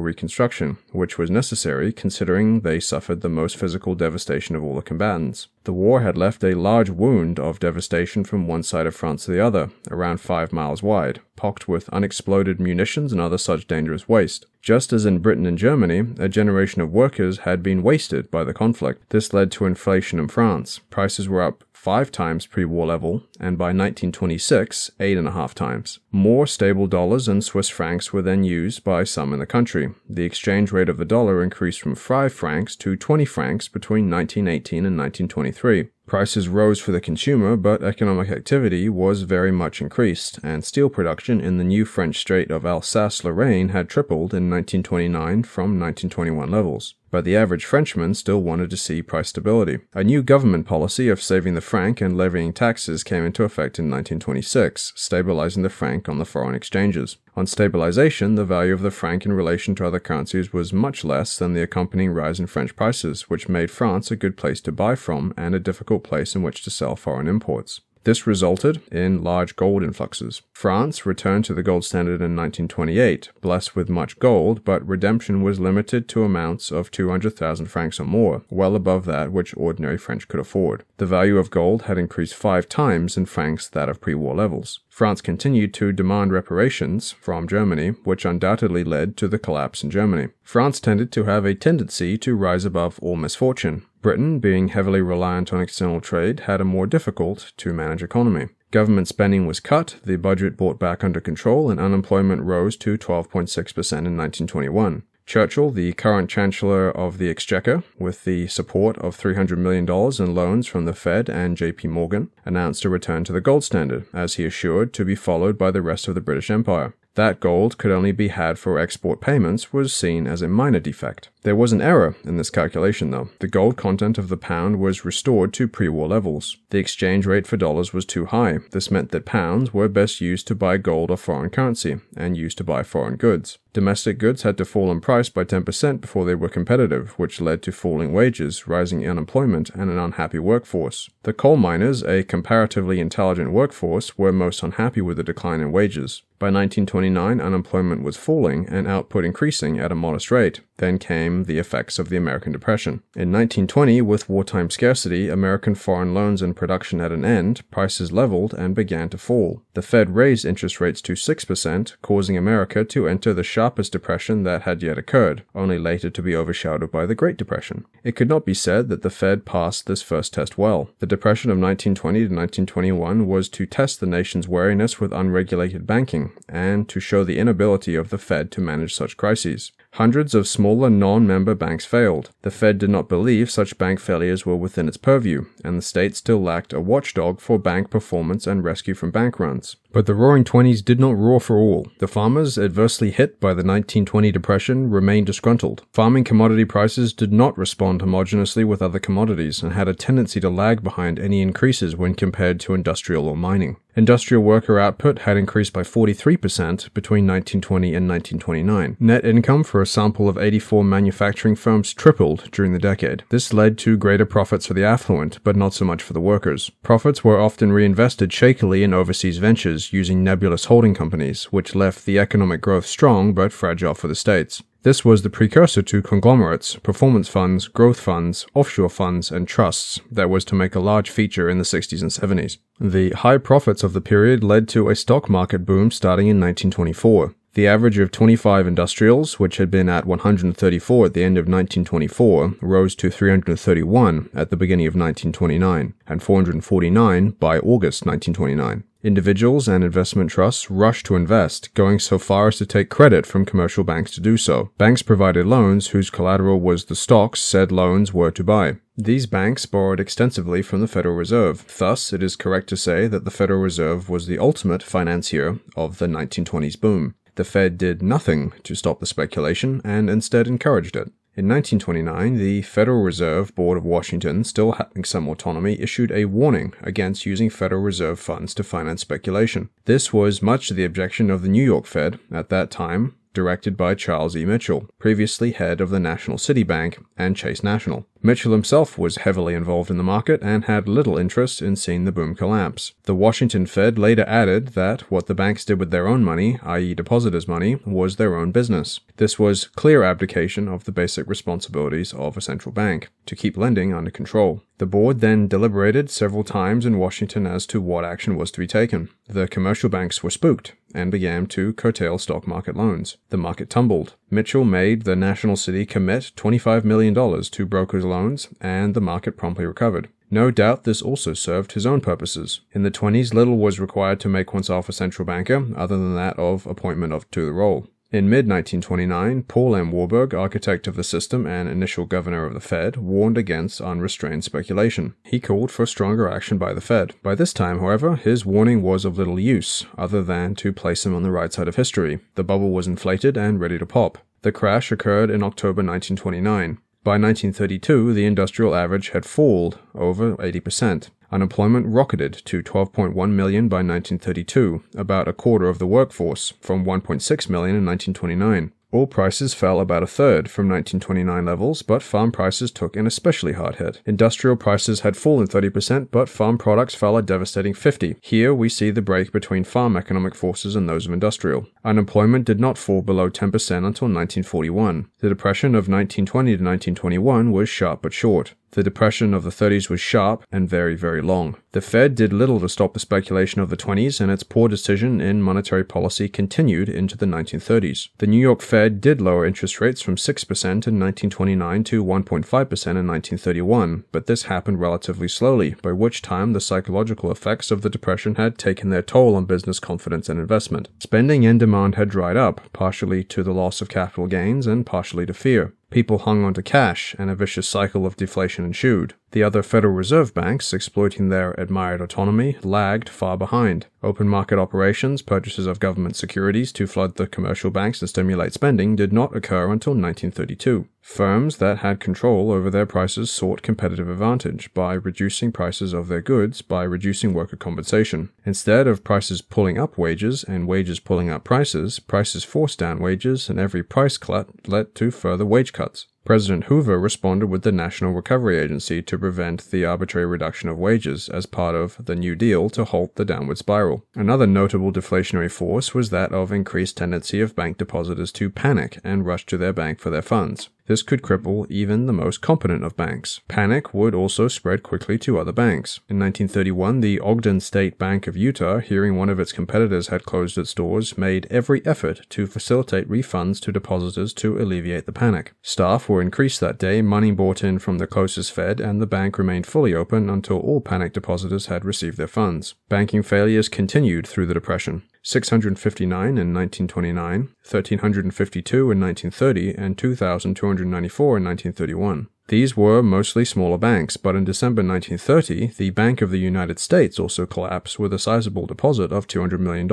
Reconstruction, which was necessary considering they suffered the most physical devastation of all the combatants. The war had left a large wound of devastation from one side of France to the other, around five miles wide, pocked with unexploded munitions and other such dangerous waste. Just as in Britain and Germany, a generation of workers had been wasted by the conflict. This led to inflation in France. Prices were up five times pre war level, and by 1926, eight and a half times. More stable dollars and Swiss francs were then used by some in the country. The exchange rate of the dollar increased from 5 francs to 20 francs between 1918 and 1923. Prices rose for the consumer, but economic activity was very much increased, and steel production in the new French Strait of Alsace Lorraine had tripled in 1929 from 1921 levels but the average Frenchman still wanted to see price stability. A new government policy of saving the franc and levying taxes came into effect in 1926, stabilizing the franc on the foreign exchanges. On stabilization, the value of the franc in relation to other currencies was much less than the accompanying rise in French prices, which made France a good place to buy from and a difficult place in which to sell foreign imports. This resulted in large gold influxes. France returned to the gold standard in 1928, blessed with much gold, but redemption was limited to amounts of 200,000 francs or more, well above that which ordinary French could afford. The value of gold had increased five times in francs that of pre war levels. France continued to demand reparations from Germany, which undoubtedly led to the collapse in Germany. France tended to have a tendency to rise above all misfortune. Britain, being heavily reliant on external trade, had a more difficult to manage economy. Government spending was cut, the budget brought back under control, and unemployment rose to 12.6% in 1921. Churchill, the current Chancellor of the Exchequer, with the support of $300 million in loans from the Fed and JP Morgan, announced a return to the gold standard, as he assured to be followed by the rest of the British Empire. That gold could only be had for export payments was seen as a minor defect. There was an error in this calculation, though. The gold content of the pound was restored to pre war levels. The exchange rate for dollars was too high. This meant that pounds were best used to buy gold or foreign currency, and used to buy foreign goods. Domestic goods had to fall in price by 10% before they were competitive, which led to falling wages, rising unemployment, and an unhappy workforce. The coal miners, a comparatively intelligent workforce, were most unhappy with the decline in wages. By 1929, unemployment was falling and output increasing at a modest rate. Then came the effects of the American Depression. In 1920, with wartime scarcity, American foreign loans and production at an end, prices leveled and began to fall. The Fed raised interest rates to 6%, causing America to enter the sharpest depression that had yet occurred, only later to be overshadowed by the Great Depression. It could not be said that the Fed passed this first test well. The Depression of 1920 to 1921 was to test the nation's wariness with unregulated banking and to show the inability of the Fed to manage such crises. Hundreds of smaller non member banks failed. The Fed did not believe such bank failures were within its purview, and the state still lacked a watchdog for bank performance and rescue from bank runs. But the roaring 20s did not roar for all. The farmers, adversely hit by the 1920 depression, remained disgruntled. Farming commodity prices did not respond homogenously with other commodities and had a tendency to lag behind any increases when compared to industrial or mining. Industrial worker output had increased by 43% between 1920 and 1929. Net income for a sample of 84 manufacturing firms tripled during the decade. This led to greater profits for the affluent, but not so much for the workers. Profits were often reinvested shakily in overseas ventures using nebulous holding companies, which left the economic growth strong but fragile for the states. This was the precursor to conglomerates, performance funds, growth funds, offshore funds, and trusts that was to make a large feature in the 60s and 70s. The high profits of the period led to a stock market boom starting in 1924. The average of 25 industrials, which had been at 134 at the end of 1924, rose to 331 at the beginning of 1929, and 449 by August 1929. Individuals and investment trusts rushed to invest, going so far as to take credit from commercial banks to do so. Banks provided loans whose collateral was the stocks said loans were to buy. These banks borrowed extensively from the Federal Reserve. Thus, it is correct to say that the Federal Reserve was the ultimate financier of the 1920s boom. The Fed did nothing to stop the speculation and instead encouraged it. In 1929, the Federal Reserve Board of Washington, still having some autonomy, issued a warning against using Federal Reserve funds to finance speculation. This was much to the objection of the New York Fed at that time, directed by Charles E. Mitchell, previously head of the National City Bank and Chase National. Mitchell himself was heavily involved in the market and had little interest in seeing the boom collapse. The Washington Fed later added that what the banks did with their own money, i.e., depositors' money, was their own business. This was clear abdication of the basic responsibilities of a central bank to keep lending under control. The board then deliberated several times in Washington as to what action was to be taken. The commercial banks were spooked and began to curtail stock market loans. The market tumbled. Mitchell made the national city commit $25 million to brokers' loans, and the market promptly recovered. No doubt this also served his own purposes. In the 20s, little was required to make oneself a central banker, other than that of appointment of, to the role. In mid 1929, Paul M. Warburg, architect of the system and initial governor of the Fed, warned against unrestrained speculation. He called for stronger action by the Fed. By this time, however, his warning was of little use, other than to place him on the right side of history. The bubble was inflated and ready to pop. The crash occurred in October 1929. By 1932, the industrial average had fallen over 80%. Unemployment rocketed to 12.1 million by 1932, about a quarter of the workforce, from 1.6 million in 1929. All prices fell about a third from 1929 levels, but farm prices took an especially hard hit. Industrial prices had fallen 30%, but farm products fell a devastating 50. Here we see the break between farm economic forces and those of industrial. Unemployment did not fall below 10% until 1941. The Depression of 1920 to 1921 was sharp but short. The depression of the 30s was sharp and very, very long. The Fed did little to stop the speculation of the 20s, and its poor decision in monetary policy continued into the 1930s. The New York Fed did lower interest rates from 6% in 1929 to 1.5% in 1931, but this happened relatively slowly, by which time the psychological effects of the Depression had taken their toll on business confidence and investment. Spending and demand had dried up, partially to the loss of capital gains and partially to fear. People hung onto cash, and a vicious cycle of deflation ensued. The other Federal Reserve banks, exploiting their admired autonomy, lagged far behind. Open market operations, purchases of government securities to flood the commercial banks and stimulate spending, did not occur until 1932. Firms that had control over their prices sought competitive advantage by reducing prices of their goods by reducing worker compensation. Instead of prices pulling up wages and wages pulling up prices, prices forced down wages, and every price cut led to further wage cuts. President Hoover responded with the National Recovery Agency to prevent the arbitrary reduction of wages as part of the New Deal to halt the downward spiral. Another notable deflationary force was that of increased tendency of bank depositors to panic and rush to their bank for their funds. This could cripple even the most competent of banks. Panic would also spread quickly to other banks. In 1931, the Ogden State Bank of Utah, hearing one of its competitors had closed its doors, made every effort to facilitate refunds to depositors to alleviate the panic. Staff were increased that day, money brought in from the closest Fed, and the bank remained fully open until all panic depositors had received their funds. Banking failures continued through the Depression. 659 in 1929, 1352 in 1930, and 2294 in 1931. These were mostly smaller banks, but in December 1930, the Bank of the United States also collapsed with a sizable deposit of $200 million.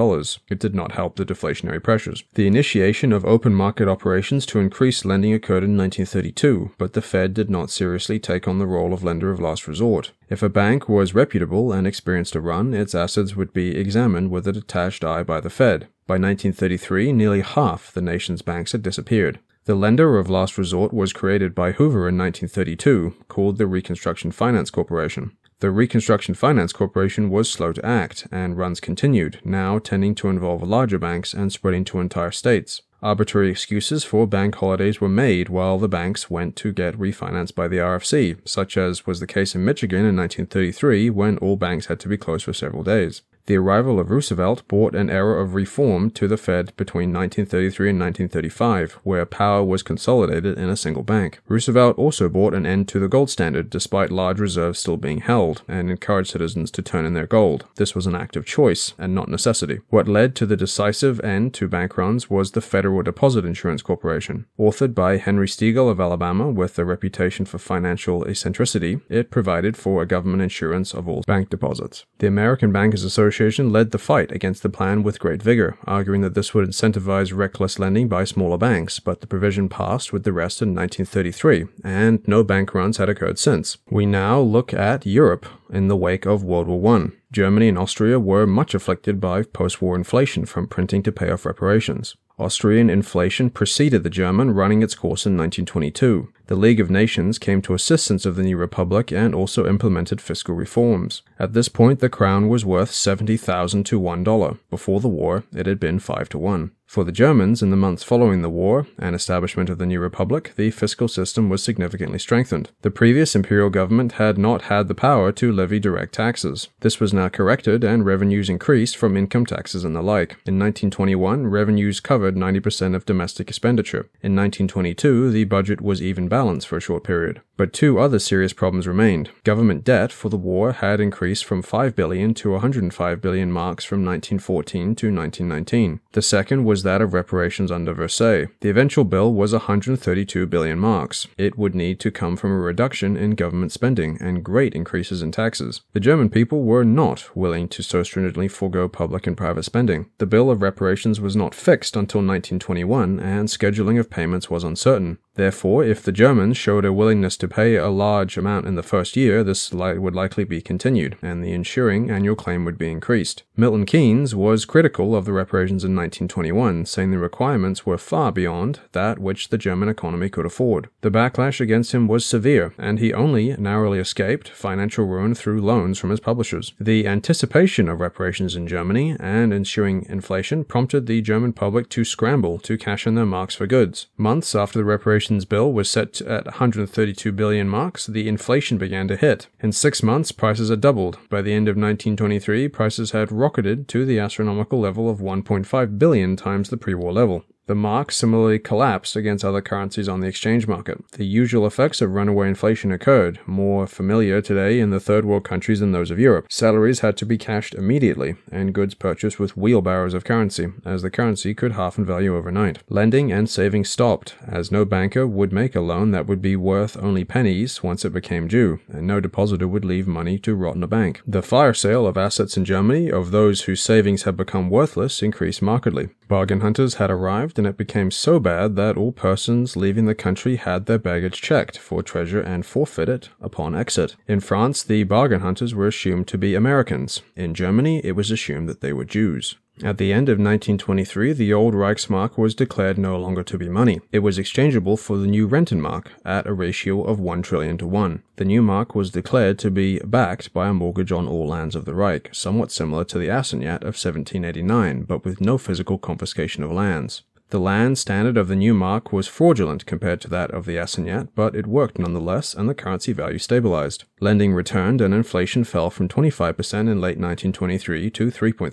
It did not help the deflationary pressures. The initiation of open market operations to increase lending occurred in 1932, but the Fed did not seriously take on the role of lender of last resort. If a bank was reputable and experienced a run, its assets would be examined with a detached eye by the Fed. By 1933, nearly half the nation's banks had disappeared. The lender of last resort was created by Hoover in 1932, called the Reconstruction Finance Corporation. The Reconstruction Finance Corporation was slow to act, and runs continued, now tending to involve larger banks and spreading to entire states. Arbitrary excuses for bank holidays were made while the banks went to get refinanced by the RFC, such as was the case in Michigan in 1933 when all banks had to be closed for several days. The arrival of Roosevelt brought an era of reform to the Fed between 1933 and 1935, where power was consolidated in a single bank. Roosevelt also brought an end to the gold standard, despite large reserves still being held, and encouraged citizens to turn in their gold. This was an act of choice and not necessity. What led to the decisive end to bank runs was the Federal Deposit Insurance Corporation. Authored by Henry Steagall of Alabama with a reputation for financial eccentricity, it provided for a government insurance of all bank deposits. The American Bankers Association Association led the fight against the plan with great vigor, arguing that this would incentivize reckless lending by smaller banks, but the provision passed with the rest in 1933, and no bank runs had occurred since. We now look at Europe in the wake of World War I. Germany and Austria were much afflicted by post war inflation from printing to pay off reparations. Austrian inflation preceded the German, running its course in 1922 the League of Nations came to assistance of the new republic and also implemented fiscal reforms. At this point, the crown was worth 70,000 to $1. Before the war, it had been 5 to 1. For the Germans, in the months following the war and establishment of the new republic, the fiscal system was significantly strengthened. The previous imperial government had not had the power to levy direct taxes. This was now corrected, and revenues increased from income taxes and the like. In 1921, revenues covered 90% of domestic expenditure. In 1922, the budget was even balanced for a short period. But two other serious problems remained. Government debt for the war had increased from 5 billion to 105 billion marks from 1914 to 1919. The second was that of reparations under Versailles. The eventual bill was 132 billion marks. It would need to come from a reduction in government spending and great increases in taxes. The German people were not willing to so stringently forego public and private spending. The bill of reparations was not fixed until 1921 and scheduling of payments was uncertain. Therefore, if the Germans showed a willingness to pay a large amount in the first year, this would likely be continued, and the ensuing annual claim would be increased. Milton Keynes was critical of the reparations in 1921, saying the requirements were far beyond that which the German economy could afford. The backlash against him was severe, and he only narrowly escaped financial ruin through loans from his publishers. The anticipation of reparations in Germany and ensuing inflation prompted the German public to scramble to cash in their marks for goods. Months after the reparations bill was set at 132 billion marks, the inflation began to hit. In six months, prices had doubled. By the end of 1923, prices had rocketed to the astronomical level of 1.5 billion times the pre war level. The mark similarly collapsed against other currencies on the exchange market. The usual effects of runaway inflation occurred, more familiar today in the third world countries than those of Europe. Salaries had to be cashed immediately, and goods purchased with wheelbarrows of currency, as the currency could half in value overnight. Lending and saving stopped, as no banker would make a loan that would be worth only pennies once it became due, and no depositor would leave money to rot in a bank. The fire sale of assets in Germany of those whose savings had become worthless increased markedly. Bargain hunters had arrived it became so bad that all persons leaving the country had their baggage checked for treasure and forfeit it upon exit. In France, the bargain hunters were assumed to be Americans. In Germany, it was assumed that they were Jews. At the end of 1923, the old Reichsmark was declared no longer to be money. It was exchangeable for the new Rentenmark at a ratio of 1 trillion to 1. The new mark was declared to be backed by a mortgage on all lands of the Reich, somewhat similar to the Assignat of 1789, but with no physical confiscation of lands. The land standard of the new mark was fraudulent compared to that of the assignat, but it worked nonetheless and the currency value stabilized. Lending returned and inflation fell from 25% in late 1923 to 3.3%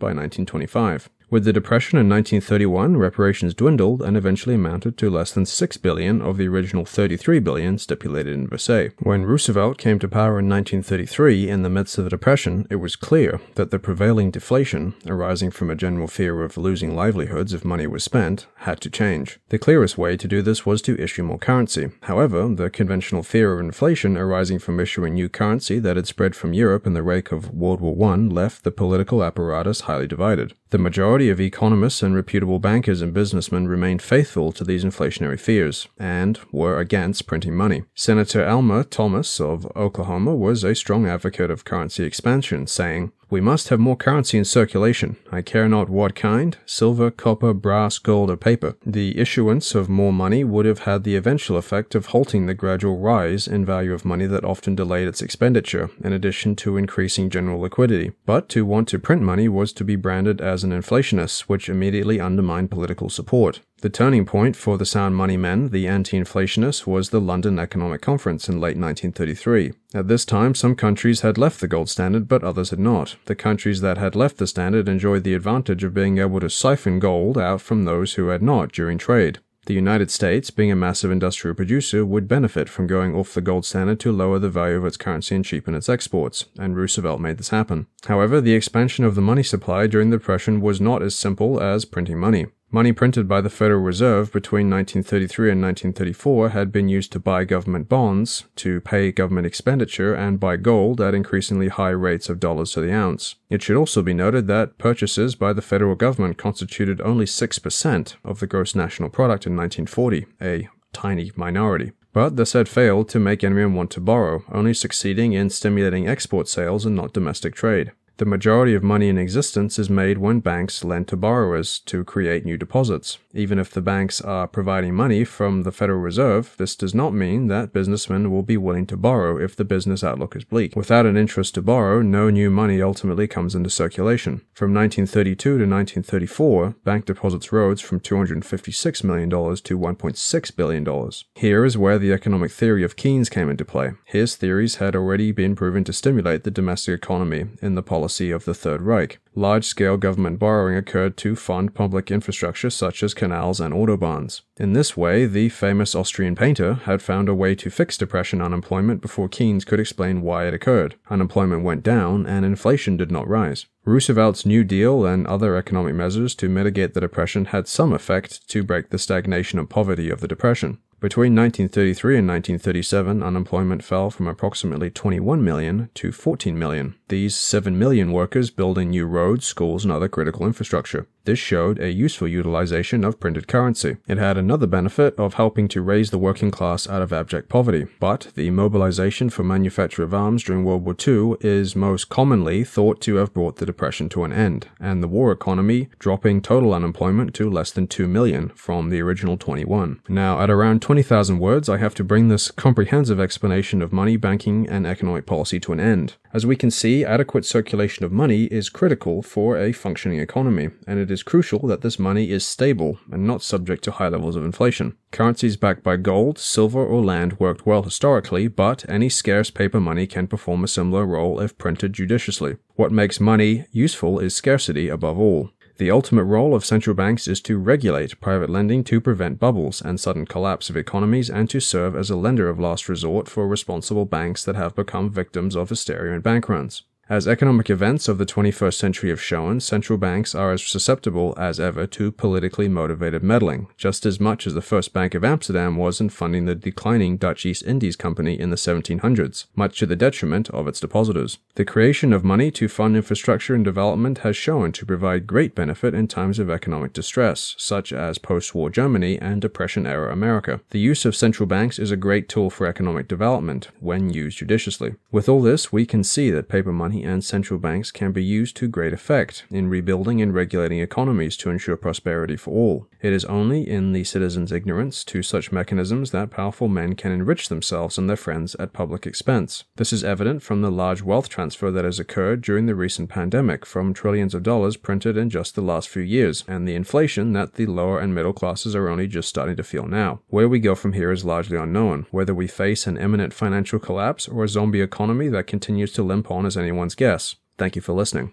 by 1925. With the Depression in 1931, reparations dwindled and eventually amounted to less than 6 billion of the original 33 billion stipulated in Versailles. When Roosevelt came to power in 1933 in the midst of the Depression, it was clear that the prevailing deflation, arising from a general fear of losing livelihoods if money was spent, had to change. The clearest way to do this was to issue more currency. However, the conventional fear of inflation arising from issuing new currency that had spread from Europe in the wake of World War I left the political apparatus highly divided. The majority of economists and reputable bankers and businessmen remained faithful to these inflationary fears and were against printing money. Senator Elmer Thomas of Oklahoma was a strong advocate of currency expansion, saying, we must have more currency in circulation. I care not what kind silver, copper, brass, gold, or paper. The issuance of more money would have had the eventual effect of halting the gradual rise in value of money that often delayed its expenditure, in addition to increasing general liquidity. But to want to print money was to be branded as an inflationist, which immediately undermined political support. The turning point for the sound money men, the anti-inflationists, was the London Economic Conference in late 1933. At this time, some countries had left the gold standard, but others had not. The countries that had left the standard enjoyed the advantage of being able to siphon gold out from those who had not during trade. The United States, being a massive industrial producer, would benefit from going off the gold standard to lower the value of its currency and cheapen its exports, and Roosevelt made this happen. However, the expansion of the money supply during the Depression was not as simple as printing money. Money printed by the Federal Reserve between 1933 and 1934 had been used to buy government bonds, to pay government expenditure, and buy gold at increasingly high rates of dollars to the ounce. It should also be noted that purchases by the federal government constituted only 6% of the gross national product in 1940, a tiny minority. But this had failed to make anyone want to borrow, only succeeding in stimulating export sales and not domestic trade. The majority of money in existence is made when banks lend to borrowers to create new deposits. Even if the banks are providing money from the Federal Reserve, this does not mean that businessmen will be willing to borrow if the business outlook is bleak. Without an interest to borrow, no new money ultimately comes into circulation. From 1932 to 1934, bank deposits rose from $256 million to $1.6 billion. Here is where the economic theory of Keynes came into play. His theories had already been proven to stimulate the domestic economy in the policy policy of the Third Reich. Large scale government borrowing occurred to fund public infrastructure such as canals and autobahns. In this way, the famous Austrian painter had found a way to fix depression unemployment before Keynes could explain why it occurred. Unemployment went down and inflation did not rise. Roosevelt's New Deal and other economic measures to mitigate the Depression had some effect to break the stagnation and poverty of the Depression. Between 1933 and 1937, unemployment fell from approximately 21 million to 14 million. These 7 million workers building new roads, schools, and other critical infrastructure. This showed a useful utilization of printed currency. It had another benefit of helping to raise the working class out of abject poverty, but the mobilization for manufacture of arms during World War II is most commonly thought to have brought the Depression to an end, and the war economy dropping total unemployment to less than 2 million from the original 21. Now, at around 20,000 words, I have to bring this comprehensive explanation of money, banking, and economic policy to an end. As we can see, adequate circulation of money is critical for a functioning economy, and it is crucial that this money is stable and not subject to high levels of inflation. Currencies backed by gold, silver, or land worked well historically, but any scarce paper money can perform a similar role if printed judiciously. What makes money useful is scarcity above all. The ultimate role of central banks is to regulate private lending to prevent bubbles and sudden collapse of economies and to serve as a lender of last resort for responsible banks that have become victims of hysteria and bank runs. As economic events of the 21st century have shown, central banks are as susceptible as ever to politically motivated meddling, just as much as the first Bank of Amsterdam was in funding the declining Dutch East Indies Company in the 1700s, much to the detriment of its depositors. The creation of money to fund infrastructure and development has shown to provide great benefit in times of economic distress, such as post-war Germany and Depression-era America. The use of central banks is a great tool for economic development, when used judiciously. With all this, we can see that paper money and central banks can be used to great effect in rebuilding and regulating economies to ensure prosperity for all. It is only in the citizens' ignorance to such mechanisms that powerful men can enrich themselves and their friends at public expense. This is evident from the large wealth transfer that has occurred during the recent pandemic from trillions of dollars printed in just the last few years, and the inflation that the lower and middle classes are only just starting to feel now. Where we go from here is largely unknown, whether we face an imminent financial collapse or a zombie economy that continues to limp on as anyone anyone's guess. Thank you for listening.